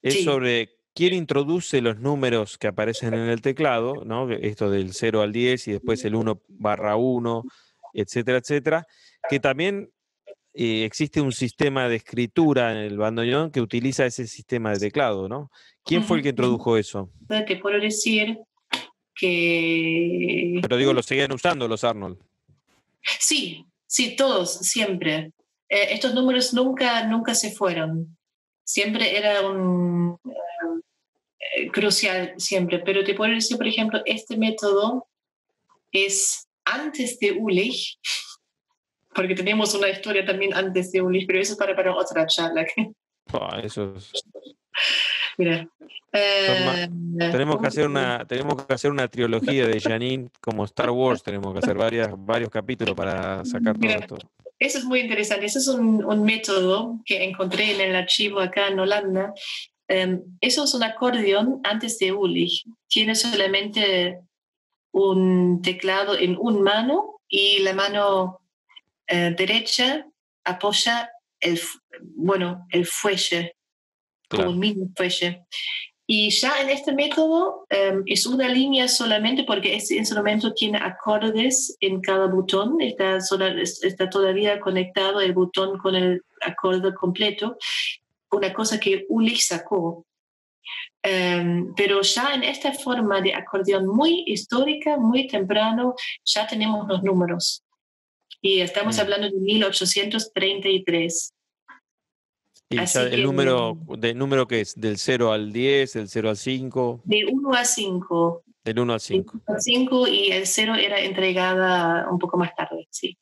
Speaker 1: es sobre quién introduce los números que aparecen en el teclado, ¿no? esto del 0 al 10 y después el 1 barra 1, etcétera, etcétera, que también eh, existe un sistema de escritura en el bandoneón que utiliza ese sistema de teclado, ¿no? ¿Quién fue el que introdujo eso?
Speaker 2: Te puedo decir que...
Speaker 1: Pero digo, ¿lo seguían usando los Arnold?
Speaker 2: Sí, sí, todos, siempre. Eh, estos números nunca, nunca se fueron. Siempre era un... Eh, crucial, siempre. Pero te puedo decir, por ejemplo, este método es antes de Ulich, porque tenemos una historia también antes de un pero eso es para, para otra charla. [laughs]
Speaker 1: Ah, eso es...
Speaker 2: Mira.
Speaker 1: Eh, tenemos, que hacer una, tenemos que hacer una trilogía de Janine como Star Wars, tenemos que hacer varias, varios capítulos para sacar todo esto.
Speaker 2: Eso es muy interesante. Eso es un, un, método que encontré en el archivo acá en Holanda Em, eso es un acordeón antes de Ulich. Tiene solamente un teclado en una mano y la mano eh, derecha apoya el, bueno, el fuelle, como un mismo fuelle. Y ya en este método em, es una línea solamente porque este instrumento tiene acordes en cada botón, está, está todavía conectado el botón con el acorde completo, una cosa que Ulich sacó. Em, pero ya en esta forma de acordeón muy histórica, muy temprano, ya tenemos los números. Y estamos mm. hablando de 1833.
Speaker 1: ¿Y el número, del número que es? ¿Del 0 al 10, del 0 al 5?
Speaker 2: De 1 a 5.
Speaker 1: Del 1 al 5.
Speaker 2: 5 y el 0 era entregada un poco más tarde, sí.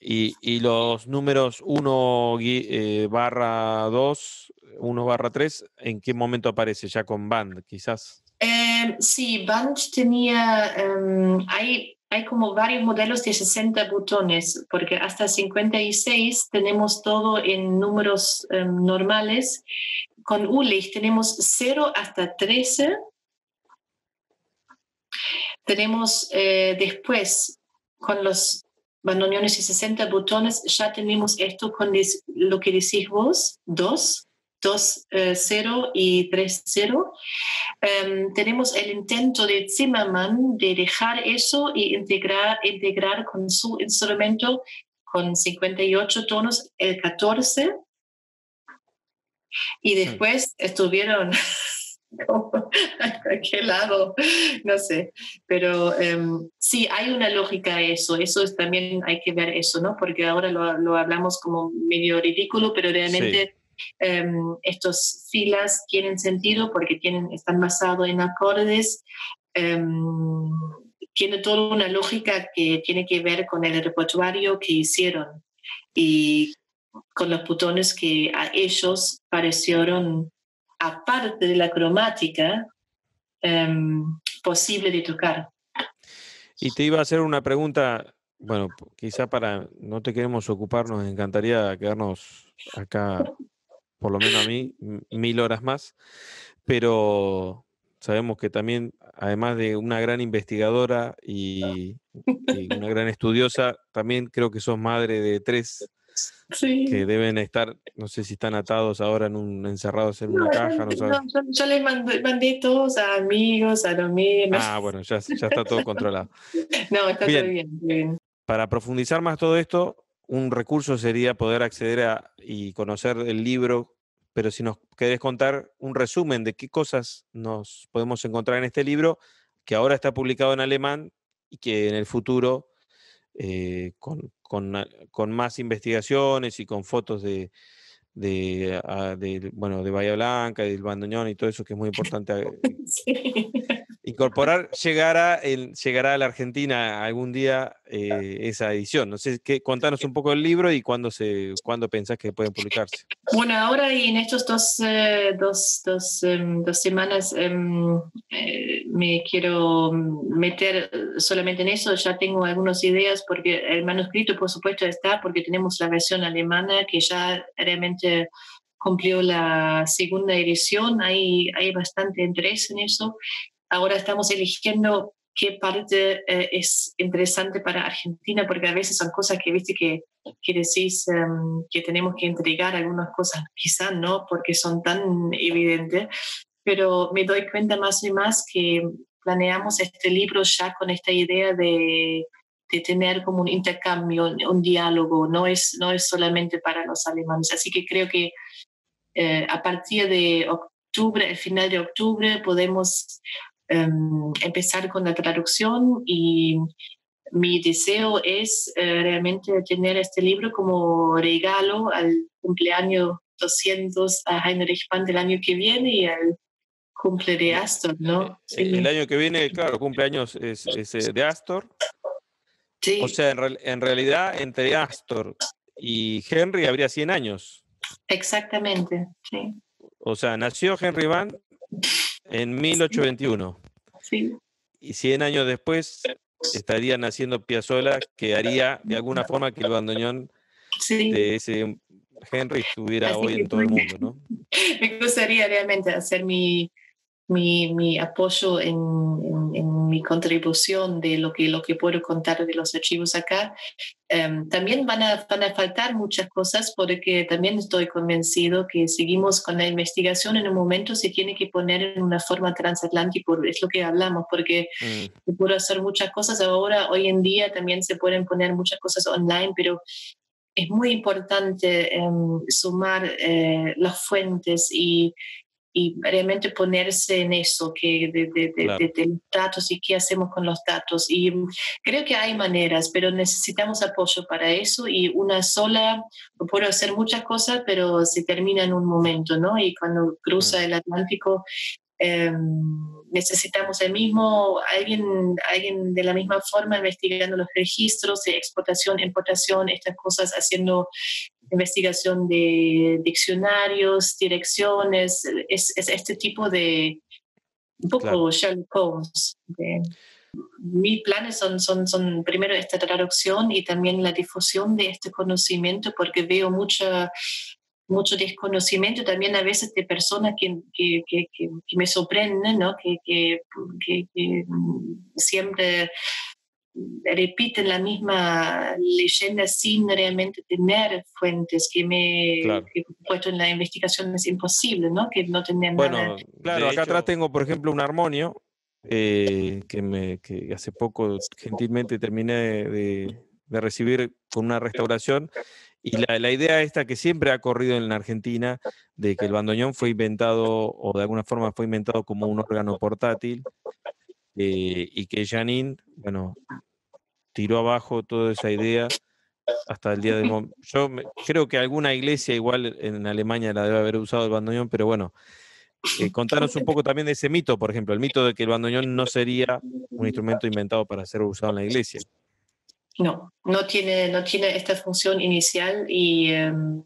Speaker 1: Y, y los números 1 eh, barra 2, 1 barra 3, ¿en qué momento aparece? ¿Ya con Band, quizás?
Speaker 2: Eh, sí, Band tenía, um, hay hay como varios modelos de 60 botones, porque hasta 56 tenemos todo en números em, normales. Con ULIG tenemos 0 hasta 13. Tenemos eh, después, con los bandoneones y 60 botones, ya tenemos esto con lo que decís vos, 2. 2, 0 eh, y 3, 0. Em, tenemos el intento de Zimmermann de dejar eso y integrar, integrar con su instrumento con 58 tonos el 14. Y después estuvieron [laughs] a qué lado, no sé, pero um, sí, hay una lógica a eso, eso es también, hay que ver eso, ¿no? Porque ahora lo, lo hablamos como medio ridículo, pero realmente Em, estos filas tienen sentido porque tienen, están basados en acordes. Em, tiene toda una lógica que tiene que ver con el repertorio que hicieron y con los botones que a ellos parecieron, aparte de la cromática, em, posible de tocar.
Speaker 1: Y te iba a hacer una pregunta, bueno, quizá para, no te queremos ocupar, nos encantaría quedarnos acá por lo menos a mí, mil horas más, pero sabemos que también, además de una gran investigadora y, una gran [laughs] estudiosa, también creo que sos madre de tres que deben estar, no sé si están atados ahora en un, encerrados en una caja, no
Speaker 2: yo, les mandé, todos a amigos, a los míos.
Speaker 1: Ah, bueno, ya, ya está todo controlado. [laughs]
Speaker 2: no, está todo bien, bien.
Speaker 1: Para profundizar más todo esto, un recurso sería poder acceder a y conocer el libro, pero si nos querés contar un resumen de qué cosas nos podemos encontrar en este libro, que ahora está publicado en alemán y que en el futuro, eh, con, con, más investigaciones y con fotos de, de, ah, bueno, de Bahía Blanca, del bandoneón y todo eso que es muy [laughs] importante eh, incorporar, llegará, llegará a la Argentina algún día eh, esa edición. No sé, qué, contanos un poco el libro y cuándo, se, cuándo pensás que pueden publicarse.
Speaker 2: Bueno, ahora y en estos dos, eh, dos, dos, em, dos semanas em, me quiero meter solamente en eso. Ya tengo algunas ideas porque el manuscrito, por supuesto, está porque tenemos la versión alemana que ya realmente cumplió la segunda edición, hay, hay bastante interés en eso. Ahora estamos eligiendo qué parte eh, es interesante para Argentina, porque a veces son cosas que, viste, que, que decís em, que tenemos que entregar algunas cosas, quizás no, porque son tan evidentes, pero me doy cuenta más y más que planeamos este libro ya con esta idea de de tener como un intercambio, un diálogo, no es, no es solamente para los alemanes. Así que creo que eh, a partir de octubre, el final de octubre, podemos em, empezar con la traducción y mi deseo es eh, realmente tener este libro como regalo al cumpleaños 200 a Heinrich Mann del año que viene y al cumple de Astor, ¿no?
Speaker 1: Eh, el año que viene, claro, cumpleaños es, es de Astor o sea, en, realidad entre Astor y Henry habría 100 años.
Speaker 2: Exactamente, sí.
Speaker 1: O sea, nació Henry Van en 1821.
Speaker 2: Sí.
Speaker 1: Y 100 años después estaría naciendo Piazzolla, que haría de alguna forma que el bandoneón de ese Henry estuviera hoy en todo el mundo, ¿no? [laughs]
Speaker 2: Me gustaría realmente hacer mi, mi, mi apoyo en, en, mi contribución de lo que, lo que puedo contar de los archivos acá. Em, también van a, van a faltar muchas cosas porque también estoy convencido que seguimos con la investigación en un momento se tiene que poner en una forma transatlántica, es lo que hablamos, porque mm. se puede hacer muchas cosas ahora, hoy en día también se pueden poner muchas cosas online, pero es muy importante em, sumar eh, las fuentes y, y realmente ponerse en eso, que de, de, de, los datos y qué hacemos con los datos. Y creo que hay maneras, pero necesitamos apoyo para eso y una sola, puedo hacer muchas cosas, pero se termina en un momento, ¿no? Y cuando cruza mm. el Atlántico, em, necesitamos el mismo, alguien, alguien de la misma forma investigando los registros de exportación, importación, estas cosas, haciendo investigación de diccionarios, direcciones, es, este tipo de, un poco Sherlock Holmes. mis planes son, son, son primero esta traducción y también la difusión de este conocimiento, porque veo mucha, mucho desconocimiento también a veces de personas que, que, que, que me sorprenden, ¿no? que, siempre repiten la misma leyenda sin realmente tener fuentes que me he puesto en la investigación es imposible, ¿no? Que no tener
Speaker 1: bueno, claro, acá atrás tengo, por ejemplo, un armonio eh, que, me, que hace poco gentilmente terminé de, de, recibir con una restauración. Y la, la, idea esta que siempre ha corrido en la Argentina, de que el bandoneón fue inventado, o de alguna forma fue inventado como un órgano portátil, eh, y que Janine, bueno, tiró abajo toda esa idea hasta el día de hoy. Yo creo que alguna iglesia igual en Alemania la debe haber usado el bandoneón, pero bueno, eh, contanos un poco también de ese mito, por ejemplo, el mito de que el bandoneón no sería un instrumento inventado para ser usado en la iglesia.
Speaker 2: No, no tiene, no tiene esta función inicial y em,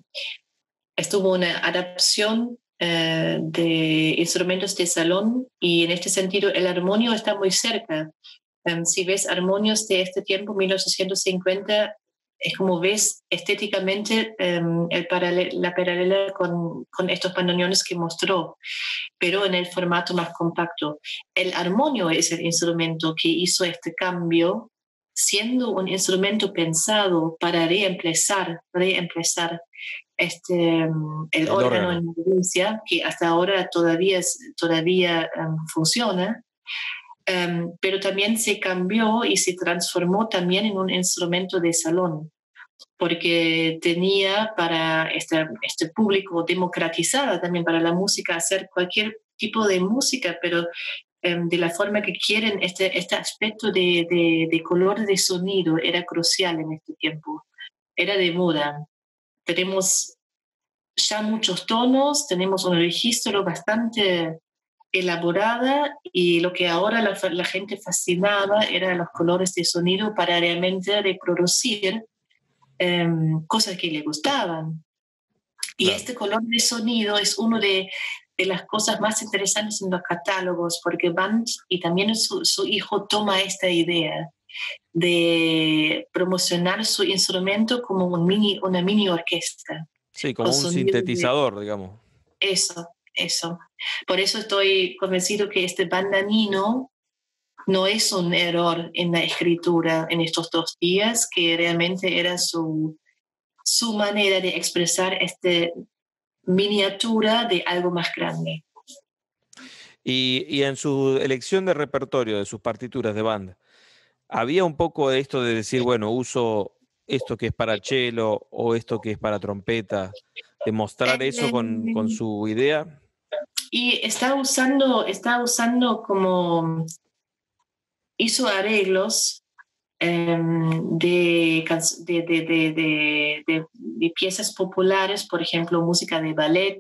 Speaker 2: estuvo una adaptación eh, de instrumentos de salón y en este sentido el armonio está muy cerca. Em, si ves armonios de este tiempo, 1850, es como ves estéticamente em, el la paralela con, con, estos bandoneones que mostró, pero en el formato más compacto. El armonio es el instrumento que hizo este cambio, siendo un instrumento pensado para reemplazar, reemplazar este, em, el, órgano, en evidencia, que hasta ahora todavía, todavía em, funciona, em, pero también se cambió y se transformó también en un instrumento de salón, porque tenía para este, este público democratizada también para la música hacer cualquier tipo de música, pero de la forma que quieren, este, este aspecto de, de, de color de sonido era crucial en este tiempo, era de moda tenemos ya muchos tonos, tenemos un registro bastante elaborada y lo que ahora la, gente fascinaba eran los colores de sonido para realmente reproducir em, cosas que le gustaban. Y este color de sonido es una de, de, las cosas más interesantes en los catálogos, porque Band y también su, su hijo toma esta idea de promocionar su instrumento como un mini, una mini orquesta.
Speaker 1: Sí, como un sintetizador, digamos.
Speaker 2: Eso, eso. Por eso estoy convencido que este bandanino no es un error en la escritura en estos dos días, que realmente era su, su manera de expresar esta miniatura de algo más grande.
Speaker 1: Y, y, en su elección de repertorio, de sus partituras de banda, había un poco de esto de decir, bueno, uso esto que es para cello o esto que es para trompeta, demostrar eso con, con su idea.
Speaker 2: Y está usando, está usando como, hizo arreglos em, de, de, de, de, piezas populares, por ejemplo, música de ballet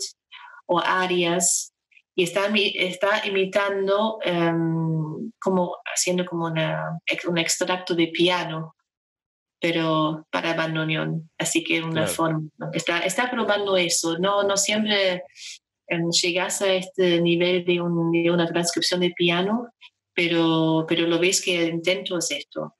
Speaker 2: o arias, y está, está imitando, em, como haciendo como una, un extracto de piano, pero para bandoneón. Así que una forma, está, está probando eso. No, no siempre em, llegas a este nivel de, una transcripción de piano, pero, pero lo ves que el intento es esto.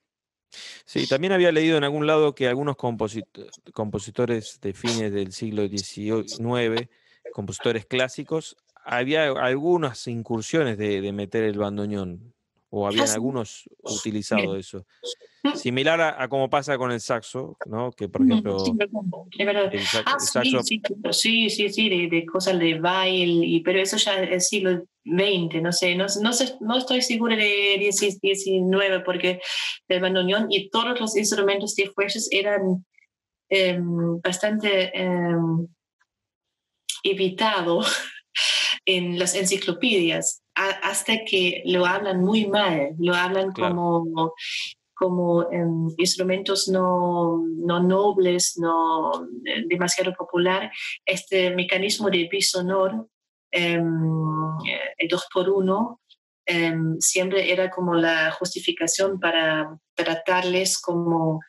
Speaker 1: Sí, también había leído en algún lado que algunos compositores de fines del siglo XIX, compositores clásicos, había algunas incursiones de, meter el bandoneón, o habían algunos utilizado eso. Similar a, como pasa con el saxo, ¿no? Que por ejemplo. Sí,
Speaker 2: ah, saxo... sí, sí, sí, de, cosas de baile, y, pero eso ya es siglo XX, no sé, no, no, sé, no estoy segura de 19, porque el bandoneón y todos los instrumentos de fuerzas eran em, bastante em, evitados en las enciclopedias hasta que lo hablan muy mal, lo hablan como, como em, instrumentos no, no, nobles, no eh, demasiado popular. Este mecanismo de bisonor, em, eh, el 2 por 1 em, siempre era como la justificación para tratarles como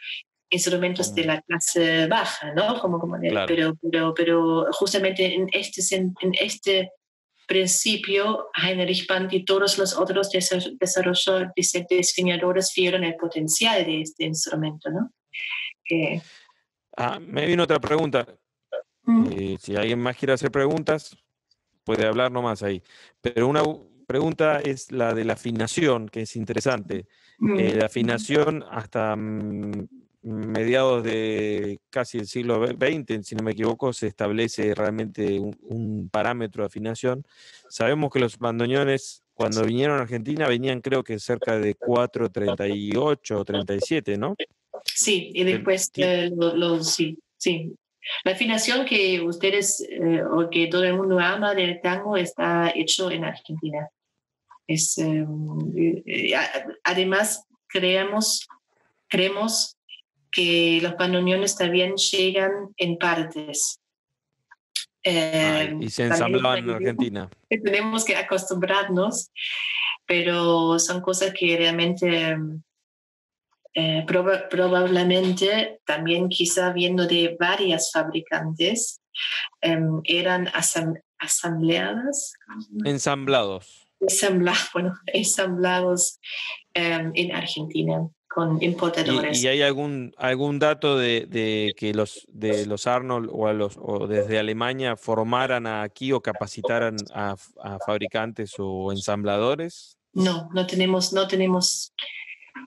Speaker 2: instrumentos de la clase baja, ¿no? Como, como pero, pero, pero justamente en este, en este principio, Heinrich Band y todos los otros desarrolladores, diseñadores vieron el potencial de este instrumento, ¿no?
Speaker 1: Ah, me vino otra pregunta. Eh, si alguien más quiere hacer preguntas, puede hablar nomás ahí. Pero una pregunta es la de la afinación, que es interesante. Eh, la afinación hasta mm, mediados de casi el siglo XX, si no me equivoco, se establece realmente un, parámetro de afinación. Sabemos que los bandoneones, cuando vinieron a Argentina, venían creo que cerca de 4.38 o 37, ¿no?
Speaker 2: Sí, y después eh, los, sí, sí. La afinación que ustedes eh, o que todo el mundo ama del tango está hecho en Argentina. Es, em, eh, además, creemos, creemos que los bandoneones también llegan en partes.
Speaker 1: Eh, y se ensamblaban en Argentina.
Speaker 2: Tenemos que acostumbrarnos, pero son cosas que realmente eh, probablemente también quizá viendo de varias fabricantes em, eran asambleadas.
Speaker 1: Ensamblados. [laughs]
Speaker 2: bueno, ensamblados em, en Argentina con importadores.
Speaker 1: ¿Y, hay algún, algún dato de, que los de los Arnold o, los, o desde Alemania formaran aquí o capacitaran a, a fabricantes o ensambladores?
Speaker 2: No, no tenemos, no tenemos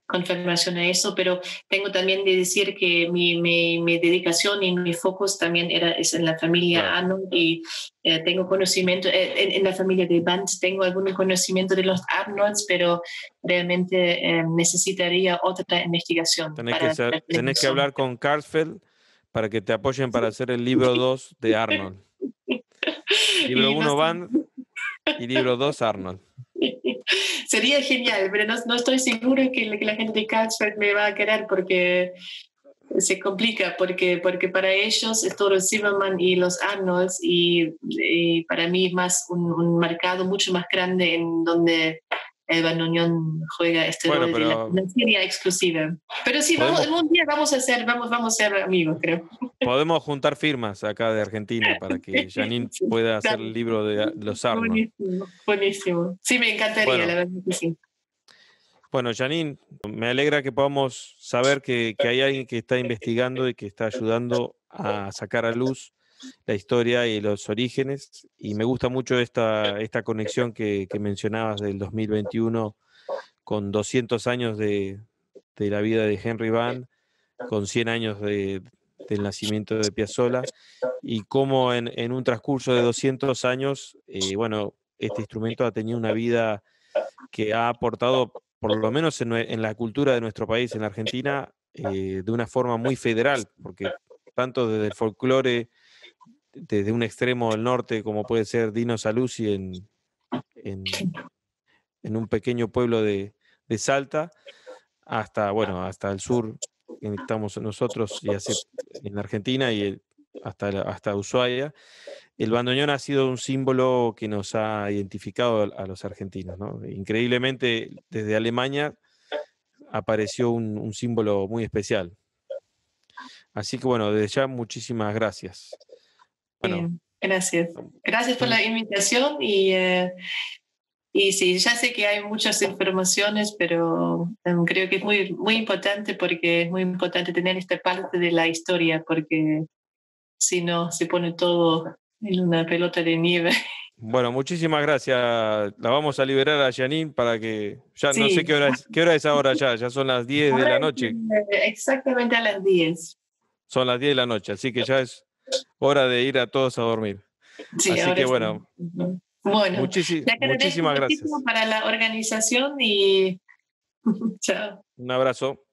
Speaker 2: confirmación a eso, pero tengo también de decir que mi, mi, mi dedicación y mi focus también era, es en la familia Arnold y eh, tengo conocimiento, eh, en, la familia de Band tengo algún conocimiento de los Arnolds, pero realmente eh, necesitaría otra investigación.
Speaker 1: Tenés, que, tenés que hablar con Carlsfeld para que te apoyen para hacer el libro 2 de Arnold. [laughs] Libro 1 Band y libro 2 Arnold.
Speaker 2: Sería genial, pero no, estoy seguro que, que la gente de Carlsberg me va a querer porque se complica, porque, porque para ellos es todo Zimmerman y los Arnolds y, para mí más un, un mercado mucho más grande en donde el Bandoneón juega este rol de la serie exclusiva. Pero sí, vamos, un día vamos a ser, vamos, vamos a ser amigos, creo.
Speaker 1: Podemos juntar firmas acá de Argentina para que [laughs] Janine pueda hacer el libro de los Arnold.
Speaker 2: Buenísimo, buenísimo. Sí, me encantaría, la verdad que sí.
Speaker 1: Bueno, Janine, me alegra que podamos saber que, que hay alguien que está investigando y que está ayudando a sacar a luz la historia y los orígenes. Y me gusta mucho esta, esta conexión que, mencionabas del 2021 con 200 años de, la vida de Henry Van, con 100 años de, del nacimiento de Piazzolla, y cómo en, un transcurso de 200 años, eh, bueno, este instrumento ha tenido una vida que ha aportado, por lo menos en, la cultura de nuestro país, en la Argentina, eh, de una forma muy federal, porque tanto desde el folclore desde un extremo del norte, como puede ser Dino Saluzzi en, en, un pequeño pueblo de, Salta, hasta, bueno, hasta el sur, en estamos nosotros, y hace, en Argentina y hasta, hasta Ushuaia. El bandoneón ha sido un símbolo que nos ha identificado a, los argentinos. Increíblemente, desde Alemania apareció un, un símbolo muy especial. Así que bueno, desde ya muchísimas gracias.
Speaker 2: Bueno, gracias. Gracias por la invitación y, eh, Y sí, ya sé que hay muchas informaciones, pero em, creo que es muy, muy importante porque es muy importante tener esta parte de la historia, porque si no, se pone todo en una pelota de nieve. [laughs]
Speaker 1: Bueno, muchísimas gracias. La vamos a liberar a Janine para que ya no sé qué hora es, qué hora es ahora ya, ya son las 10 de la noche.
Speaker 2: Exactamente a las 10.
Speaker 1: Son las 10 de la noche, así que ya es hora de ir a todos a dormir. Sí, así que bueno.
Speaker 2: Bueno,
Speaker 1: muchísimas gracias.
Speaker 2: Para la organización y [laughs] chao.
Speaker 1: Un abrazo.